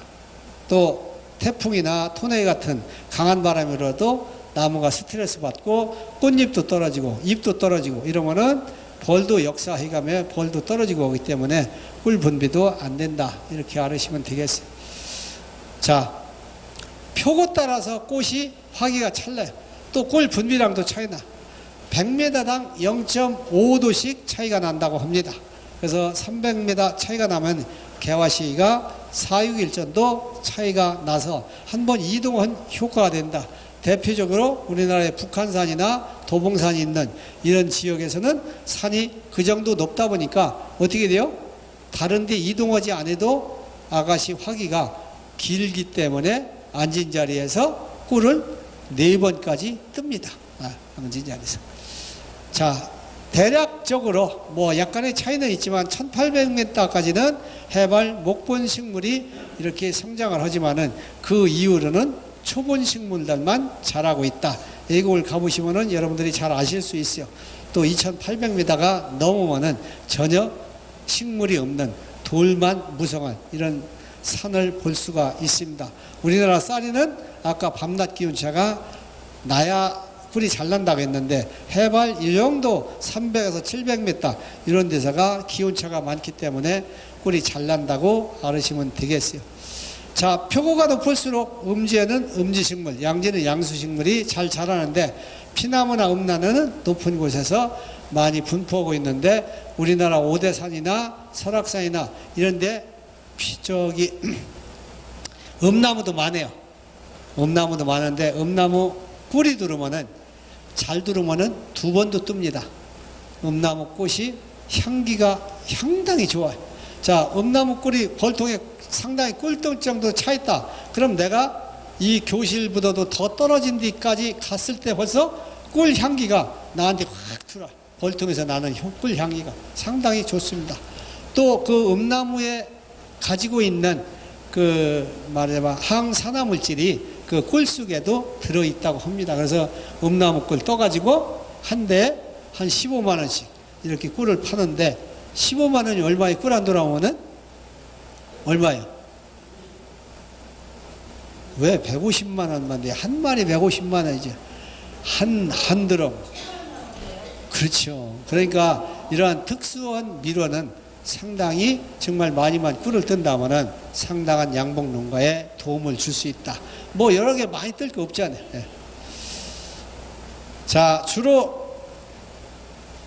또 태풍이나 토네이 같은 강한 바람이 불어도 나무가 스트레스 받고 꽃잎도 떨어지고 잎도 떨어지고 이러면은 벌도 역사해가며 벌도 떨어지고 오기 때문에 꿀 분비도 안 된다. 이렇게 알으시면 되겠어요. 자, 표고 따라서 꽃이 화기가 찰나요. 또 꿀 분비량도 차이나. 100m당 0.5도씩 차이가 난다고 합니다. 그래서 300m 차이가 나면 개화 시기가 4, 6일 정도 차이가 나서 한 번 이동한 효과가 된다. 대표적으로 우리나라의 북한산이나 도봉산이 있는 이런 지역에서는 산이 그 정도 높다 보니까 어떻게 돼요? 다른 데 이동하지 않아도 아가씨 화기가 길기 때문에 앉은 자리에서 꿀을 네 번까지 뜹니다. 아, 황진 자리에서. 자, 대략적으로 뭐 약간의 차이는 있지만 1800m까지는 해발 목본 식물이 이렇게 성장을 하지만은 그 이후로는 초본 식물들만 자라고 있다. 이걸 가보시면은 여러분들이 잘 아실 수 있어요. 또 2800m가 넘으면은 전혀 식물이 없는 돌만 무성한 이런 산을 볼 수가 있습니다. 우리나라 쌀이는 아까 밤낮 기온차가 나야 꿀이 잘 난다고 했는데 해발 이 정도 300에서 700m 이런 데서가 기온차가 많기 때문에 꿀이 잘 난다고 알으시면 되겠어요. 자, 표고가 높을수록 음지에는 음지식물, 양지는 양수식물이 잘 자라는데 피나무나 음란은 높은 곳에서 많이 분포하고 있는데 우리나라 오대산이나 설악산이나 이런데 피- 저기 음나무도 많아요. 음나무도 많은데 음나무 꿀이 들어오면은 잘 들어오면은 두 번도 뜹니다. 음나무 꽃이 향기가 상당히 좋아요. 자, 음나무 꿀이 벌통에 상당히 꿀떨 정도 차 있다. 그럼 내가 이 교실보다도 더 떨어진 데까지 갔을 때 벌써 꿀 향기가 나한테 확 들어. 벌통에서 나는 효- 꿀 향기가 상당히 좋습니다. 또 그 음나무에 가지고 있는 그 말하자면 항산화 물질이 그 꿀 속에도 들어 있다고 합니다. 그래서 음나무 꿀 떠가지고 한 대에 한 15만 원씩 이렇게 꿀을 파는데 15만 원이 얼마에 꿀 안 돌아오면은 얼마예요? 왜 150만 원만 돼? 한 마리 150만 원이지. 한, 한 드럼. 그렇죠. 그러니까 이러한 특수한 밀원은 상당히 정말 많이만 꿀을 뜬다면은 상당한 양봉 농가에 도움을 줄 수 있다. 뭐 여러 개 많이 뜰 거 없잖아요. 예. 자, 주로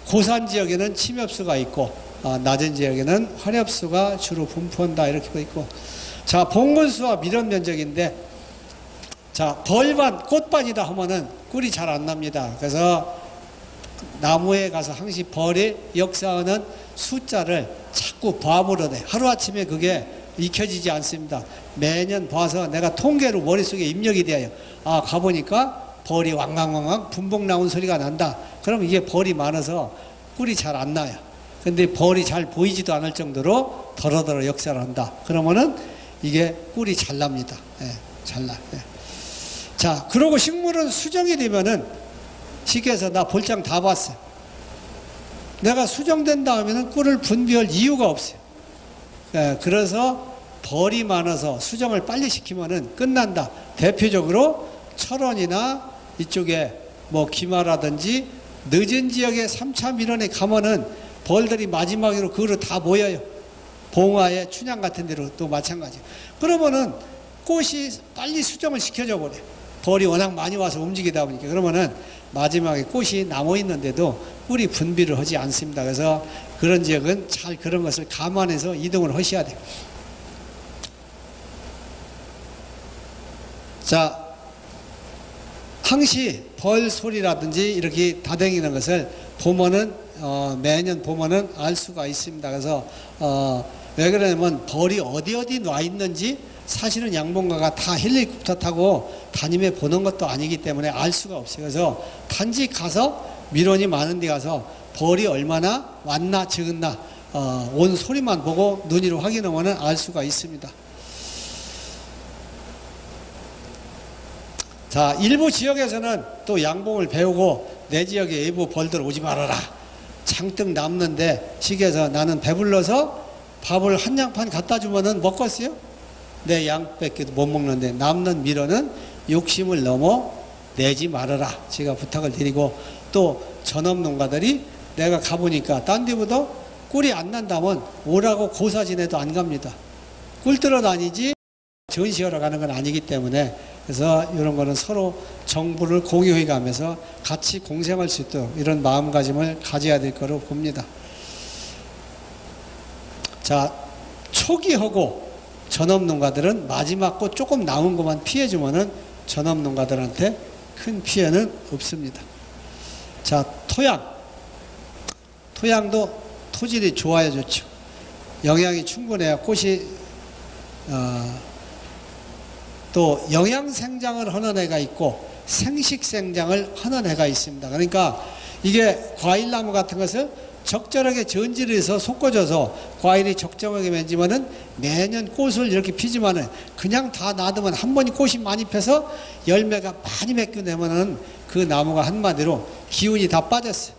고산 지역에는 침엽수가 있고 아, 낮은 지역에는 화렵수가 주로 분포한다 이렇게 돼 있고 자 봉건수와 밀원 면적인데 자 벌반 꽃반이다 하면은 꿀이 잘 안 납니다. 그래서 나무에 가서 항시 벌의 역사하는 숫자를 자꾸 봐보려 돼. 하루아침에 그게 익혀지지 않습니다. 매년 봐서 내가 통계로 머릿속에 입력이 돼요. 아, 가보니까 벌이 왕왕왕왕 분봉 나온 소리가 난다. 그럼 이게 벌이 많아서 꿀이 잘 안 나요. 근데 벌이 잘 보이지도 않을 정도로 더러더러 역사를 한다. 그러면은 이게 꿀이 잘 납니다. 예, 잘 나. 예. 자, 그러고 식물은 수정이 되면은 해서 나 볼장 다 봤어요. 내가 수정된 다음에는 꿀을 분비할 이유가 없어요. 예, 그래서 벌이 많아서 수정을 빨리 시키면은 끝난다. 대표적으로 철원이나 이쪽에 뭐 기마라든지 늦은 지역의 3차 밀원에 가면은 벌들이 마지막으로 그거로 다 모여요. 봉화에 춘향 같은 데로 또 마찬가지. 그러면은 꽃이 빨리 수정을 시켜줘 버려. 벌이 워낙 많이 와서 움직이다 보니까 그러면은 마지막에 꽃이 남아 있는데도 꿀이 분비를 하지 않습니다. 그래서 그런 지역은 잘 그런 것을 감안해서 이동을 하셔야 돼요. 자, 항시 벌 소리라든지 이렇게 다댕이는 것을 보면은 어, 매년 보면은 알 수가 있습니다. 그래서 어, 왜 그러냐면 벌이 어디 어디 놔 있는지 사실은 양봉가가 다 헬리콥터 타고 다니며 보는 것도 아니기 때문에 알 수가 없어요. 그래서 단지 가서 밀원이 많은 데 가서 벌이 얼마나 왔나 적었나 어, 온 소리만 보고 눈으로 확인하면 알 수가 있습니다. 자, 일부 지역에서는 또 양봉을 배우고 내 지역에 일부 벌들 오지 말아라. 장뜩 남는데 시계에서 나는 배불러서 밥을 한 양판 갖다 주면은 먹겠어요? 내 양밖에 못 먹는데 남는 밀어는 욕심을 넘어 내지 말아라. 제가 부탁을 드리고 또 전업 농가들이 내가 가보니까 딴 데보다 꿀이 안 난다면 오라고 고사 지내도 안 갑니다. 꿀 들어 다니지 전시하러 가는 건 아니기 때문에 그래서 이런 거는 서로 정보를 공유해 가면서 같이 공생할 수 있도록 이런 마음가짐을 가져야 될 거로 봅니다. 자, 초기하고 전업 농가들은 마지막 거 조금 남은 것만 피해주면은 전업 농가들한테 큰 피해는 없습니다. 자, 토양. 토양도 토질이 좋아야 좋죠. 영양이 충분해야 꽃이 어, 또 영양 생장을 하는 애가 있고 생식 생장을 하는 해가 있습니다. 그러니까 이게 과일나무 같은 것을 적절하게 전지를 해서 솎아줘서 과일이 적정하게 맺으면은 매년 꽃을 이렇게 피지만은 그냥 다 놔두면 한 번에 꽃이 많이 펴서 열매가 많이 맺게 되면은 그 나무가 한마디로 기운이 다 빠졌어요.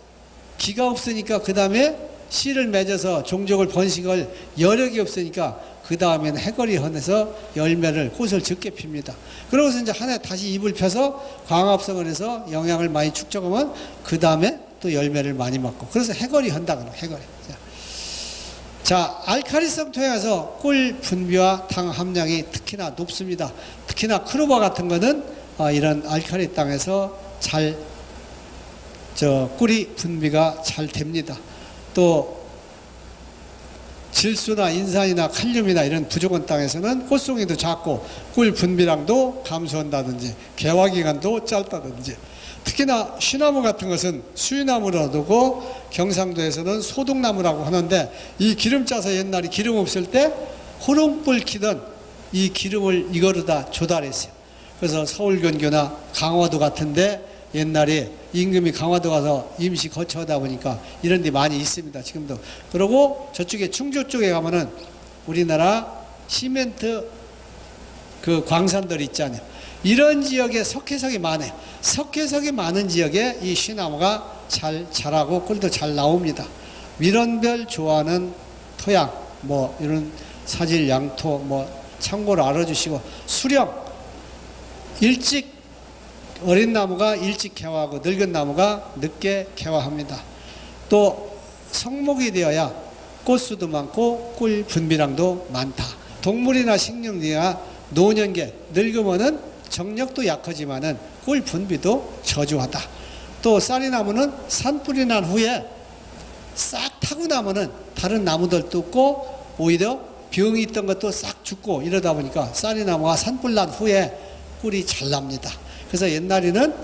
기가 없으니까 그 다음에 씨를 맺어서 종족을 번식을 여력이 없으니까 그 다음에는 해거리 헌해서 열매를 꽃을 적게 핍니다. 그러고서 이제 한 해 다시 잎을 펴서 광합성을 해서 영양을 많이 축적하면 그 다음에 또 열매를 많이 맞고 그래서 해거리 한다고요. 해거리. 자, 자, 알카리성 토양에서 꿀 분비와 당 함량이 특히나 높습니다. 특히나 크로바 같은 거는 어, 이런 알카리 땅에서 잘 저 꿀이 분비가 잘 됩니다. 또 질소나 인산이나 칼륨이나 이런 부족한 땅에서는 꽃송이도 작고 꿀 분비량도 감소한다든지 개화 기간도 짧다든지 특히나 쉬나무 같은 것은 수유나무로 두고 경상도에서는 소독나무라고 하는데 이 기름 짜서 옛날에 기름 없을 때 호롱불 키던 이 기름을 이거로 다 조달했어요. 그래서 서울견교나 강화도 같은데 옛날에 임금이 강화도 가서 임시 거처하다 보니까 이런 데 많이 있습니다. 지금도. 그리고 저쪽에 충주 쪽에 가면은 우리나라 시멘트 그 광산들 있잖아요. 이런 지역에 석회석이 많아요. 석회석이 많은 지역에 이 쉬나무가 잘 자라고 꿀도 잘 나옵니다. 밀원별 좋아하는 토양, 뭐 이런 사질 양토 뭐 참고로 알아주시고 수령 일찍 어린 나무가 일찍 개화하고 늙은 나무가 늦게 개화합니다. 또 성목이 되어야 꽃수도 많고 꿀 분비량도 많다. 동물이나 식물이나 노년계 늙으면은 정력도 약하지만은 꿀 분비도 저조하다. 또 쌀이 나무는 산불이 난 후에 싹 타고 나면은 다른 나무들도 없고 오히려 병이 있던 것도 싹 죽고 이러다 보니까 쌀이 나무가 산불 난 후에 꿀이 잘 납니다. 그래서 옛날에는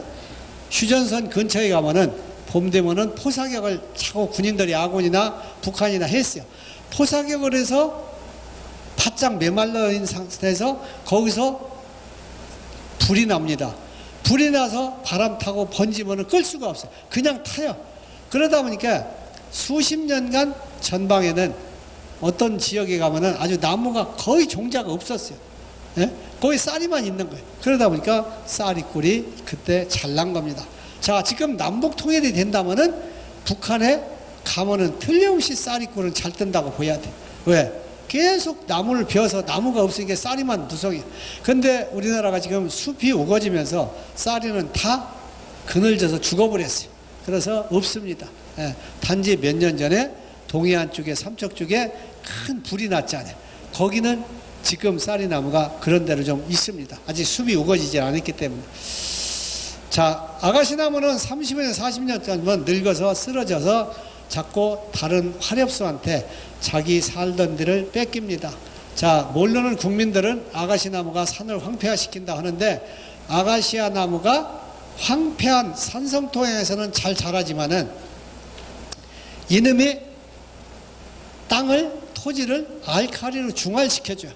휴전선 근처에 가면은 봄 되면은 포사격을 차고 군인들이 아군이나 북한이나 했어요. 포사격을 해서 바짝 메말라 있는 상태에서 거기서 불이 납니다. 불이 나서 바람 타고 번지면은 끌 수가 없어요. 그냥 타요. 그러다 보니까 수십 년간 전방에는 어떤 지역에 가면은 아주 나무가 거의 종자가 없었어요. 예? 거기 쌀이만 있는 거예요. 그러다 보니까 쌀이 꿀이 그때 잘 난 겁니다. 자, 지금 남북 통일이 된다면은 북한에 가면은 틀림없이 쌀이 꿀은 잘 뜬다고 보여야 돼. 왜? 계속 나무를 베어서 나무가 없으니까 쌀이만 무성해. 근데 우리나라가 지금 숲이 우거지면서 쌀이는 다 그늘져서 죽어버렸어요. 그래서 없습니다. 예, 단지 몇 년 전에 동해안 쪽에 삼척 쪽에 큰 불이 났잖아요. 거기는 지금 쌀이 나무가 그런 데로 좀 있습니다. 아직 숲이 우거지지 않았기 때문에. 자, 아가씨 나무는 30년, 40년까지만 늙어서 쓰러져서 자꾸 다른 화렵수한테 자기 살던 데를 뺏깁니다. 자, 모르는 국민들은 아가씨 나무가 산을 황폐화시킨다 하는데 아가시아 나무가 황폐한 산성토양에서는 잘 자라지만은 이놈이 땅을 토지를 알카리로 중화시켜줘요.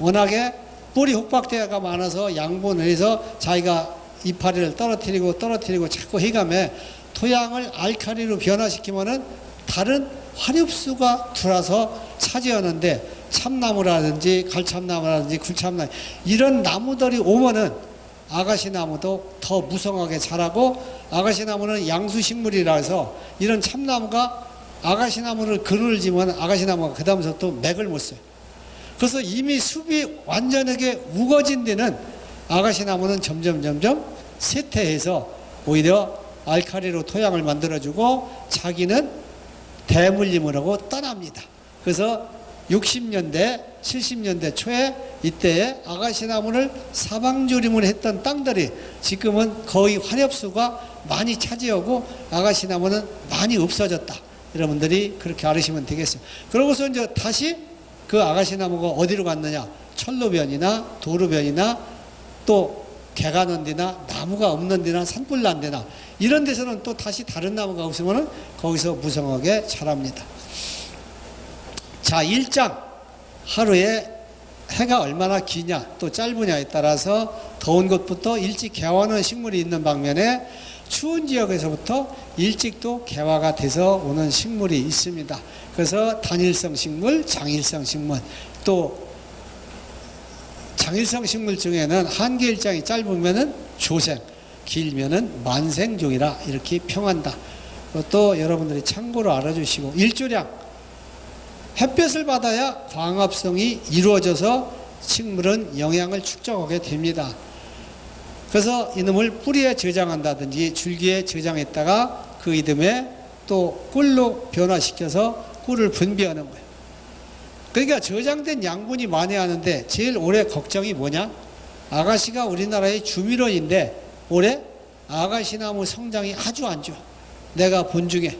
워낙에 뿌리 혹박대가 많아서 양분을 해서 자기가 이파리를 떨어뜨리고 떨어뜨리고 자꾸 해감해 토양을 알카리로 변화시키면은 다른 화렵수가 들어서 차지하는데 참나무라든지 갈참나무라든지 굴참나무 이런 나무들이 오면은 아가씨 나무도 더 무성하게 자라고 아가씨 나무는 양수식물이라 해서 이런 참나무가 아가씨 나무를 그늘지면 아가씨 나무가 그 다음부터 또 맥을 못 써요. 그래서 이미 숲이 완전하게 우거진 데는 아가씨 나무는 점점 점점 쇠퇴해서 오히려 알카리로 토양을 만들어주고 자기는 대물림을 하고 떠납니다. 그래서 60년대, 70년대 초에 이때에 아가씨 나무를 사방조림을 했던 땅들이 지금은 거의 화렵수가 많이 차지하고 아가씨 나무는 많이 없어졌다. 여러분들이 그렇게 알으시면 되겠습니다. 그러고서 이제 다시 그 아가씨 나무가 어디로 갔느냐? 철로변이나 도로변이나 또 개가 는 데나 나무가 없는 데나 산불 난 데나 이런 데서는 또 다시 다른 나무가 없으면 거기서 무성하게 자랍니다. 자, 일장 하루에 해가 얼마나 기냐 또 짧으냐에 따라서 더운 곳부터 일찍 개화하는 식물이 있는 방면에 추운 지역에서부터 일찍도 개화가 돼서 오는 식물이 있습니다. 그래서 단일성 식물, 장일성 식물, 또 장일성 식물 중에는 한계 일장이 짧으면은 조생, 길면은 만생종이라 이렇게 평한다. 또 여러분들이 참고로 알아주시고 일조량 햇볕을 받아야 광합성이 이루어져서 식물은 영양을 축적하게 됩니다. 그래서 이놈을 뿌리에 저장한다든지 줄기에 저장했다가 그 이듬해 또 꿀로 변화시켜서 꿀을 분비하는 거예요. 그러니까 저장된 양분이 많이 하는데 제일 올해 걱정이 뭐냐? 아가씨가 우리나라의 주미론인데 올해 아가씨나무 성장이 아주 안 좋아. 내가 본 중에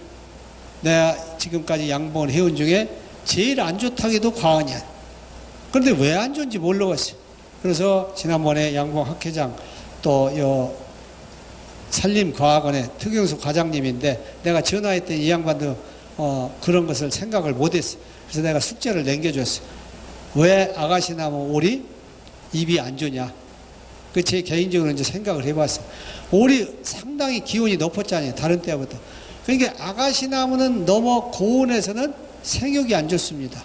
내가 지금까지 양봉을 해온 중에 제일 안 좋다기도 과언이 야. 그런데 왜 안 좋은지 모르겠어요. 그래서 지난번에 양봉 학회장 또요 산림과학원의 특영수 과장님인데 내가 전화했더니 이 양반도 어, 그런 것을 생각을 못했어. 그래서 내가 숙제를 남겨줬어. 왜 아가씨나무 오리 입이 안 좋냐? 그 제 개인적으로 이제 생각을 해봤어. 올이 상당히 기온이 높았잖아요. 다른 때보다. 그러니까 아가씨나무는 너무 고온에서는 생육이 안 좋습니다.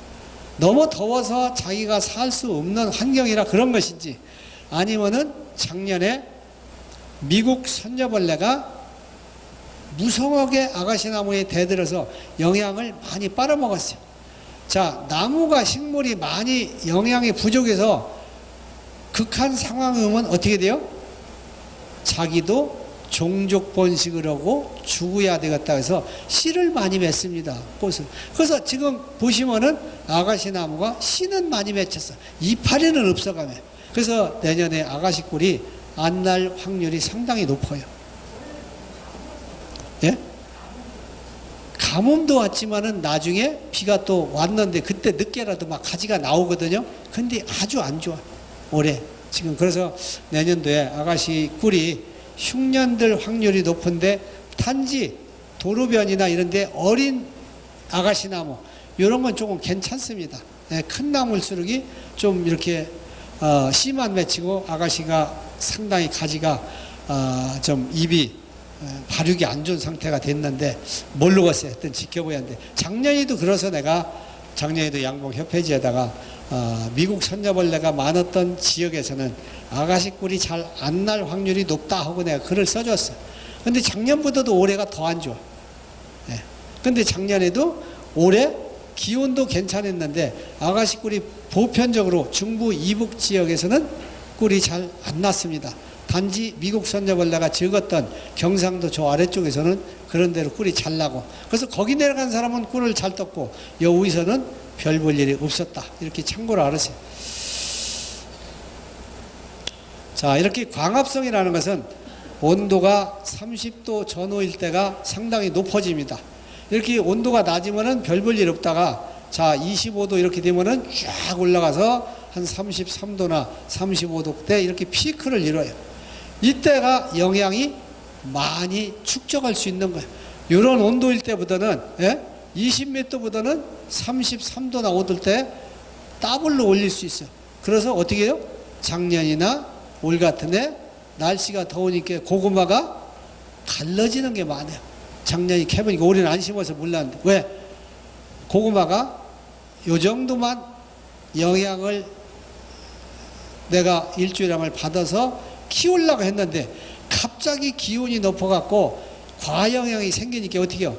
너무 더워서 자기가 살 수 없는 환경이라 그런 것인지 아니면은 작년에 미국 선녀벌레가 무성하게 아가씨나무에 대들어서 영양을 많이 빨아먹었어요. 자, 나무가 식물이 많이 영양이 부족해서 극한 상황이 오면 어떻게 돼요? 자기도 종족 번식을 하고 죽어야 되겠다 해서 씨를 많이 맺습니다. 꽃을. 그래서 지금 보시면은 아가씨 나무가 씨는 많이 맺혔어. 이파리는 없어가며. 그래서 내년에 아가씨 꿀이 안 날 확률이 상당히 높아요. 예? 가뭄도 왔지만은 나중에 비가 또 왔는데 그때 늦게라도 막 가지가 나오거든요. 근데 아주 안 좋아. 올해. 지금 그래서 내년도에 아가씨 꿀이 흉년들 확률이 높은데 단지 도로변이나 이런데 어린 아가씨 나무 이런 건 조금 괜찮습니다. 예, 큰 나무일수록이 좀 이렇게 어, 씨만 맺히고 아가씨가 상당히 가지가 어, 좀 입이 어, 발육이 안 좋은 상태가 됐는데 모르겠어요. 하여튼 지켜봐야 하는데 작년에도 그래서 내가 작년에도 양봉협회지에다가 어, 미국 선녀벌레가 많았던 지역에서는 아가씨 꿀이 잘 안 날 확률이 높다 하고 내가 글을 써줬어. 근데 작년보다도 올해가 더 안 좋아. 예. 근데 작년에도 올해 기온도 괜찮았는데 아가씨 꿀이 보편적으로 중부 이북 지역에서는 꿀이 잘 안 났습니다. 단지 미국 선녀벌레가 적었던 경상도 저 아래쪽에서는 그런 대로 꿀이 잘 나고 그래서 거기 내려간 사람은 꿀을 잘 떴고 여기서는 별 볼 일이 없었다. 이렇게 참고로 알으세요. 자, 이렇게 광합성이라는 것은 온도가 30도 전후일 때가 상당히 높아집니다. 이렇게 온도가 낮으면은 별 볼 일 없다가 자, 25도 이렇게 되면은 쫙 올라가서 한 33도나 35도 때 이렇게 피크를 이뤄요. 이때가 영양이 많이 축적할 수 있는 거예요. 이런 온도일 때보다는 예? 20몇 도보다는 33도나 오를 때 더블로 올릴 수 있어요. 그래서 어떻게 해요? 작년이나 올 같은 해 날씨가 더우니까 고구마가 갈라지는 게 많아요. 작년이 캐보니까 올해는 안 심어서 몰랐는데 왜? 고구마가 요 정도만 영양을 내가 일주일량을 받아서 키우려고 했는데 갑자기 기온이 높아갖고 과영향이 생기니까 어떻게 해요?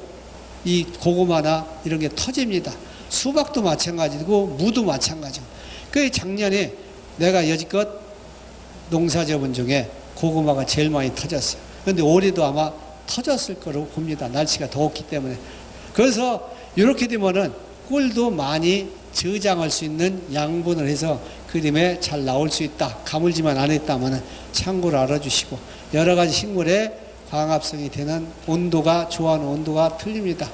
이 고구마나 이런 게 터집니다. 수박도 마찬가지고 무도 마찬가지고. 그 작년에 내가 여지껏 농사 지어본 중에 고구마가 제일 많이 터졌어요. 그런데 올해도 아마 터졌을 거로 봅니다. 날씨가 더웠기 때문에. 그래서 이렇게 되면은 꿀도 많이 저장할 수 있는 양분을 해서 그림에 잘 나올 수 있다. 가물지만 안 했다면 참고로 알아주시고 여러 가지 식물의 광합성이 되는 온도가 좋아하는 온도가 틀립니다.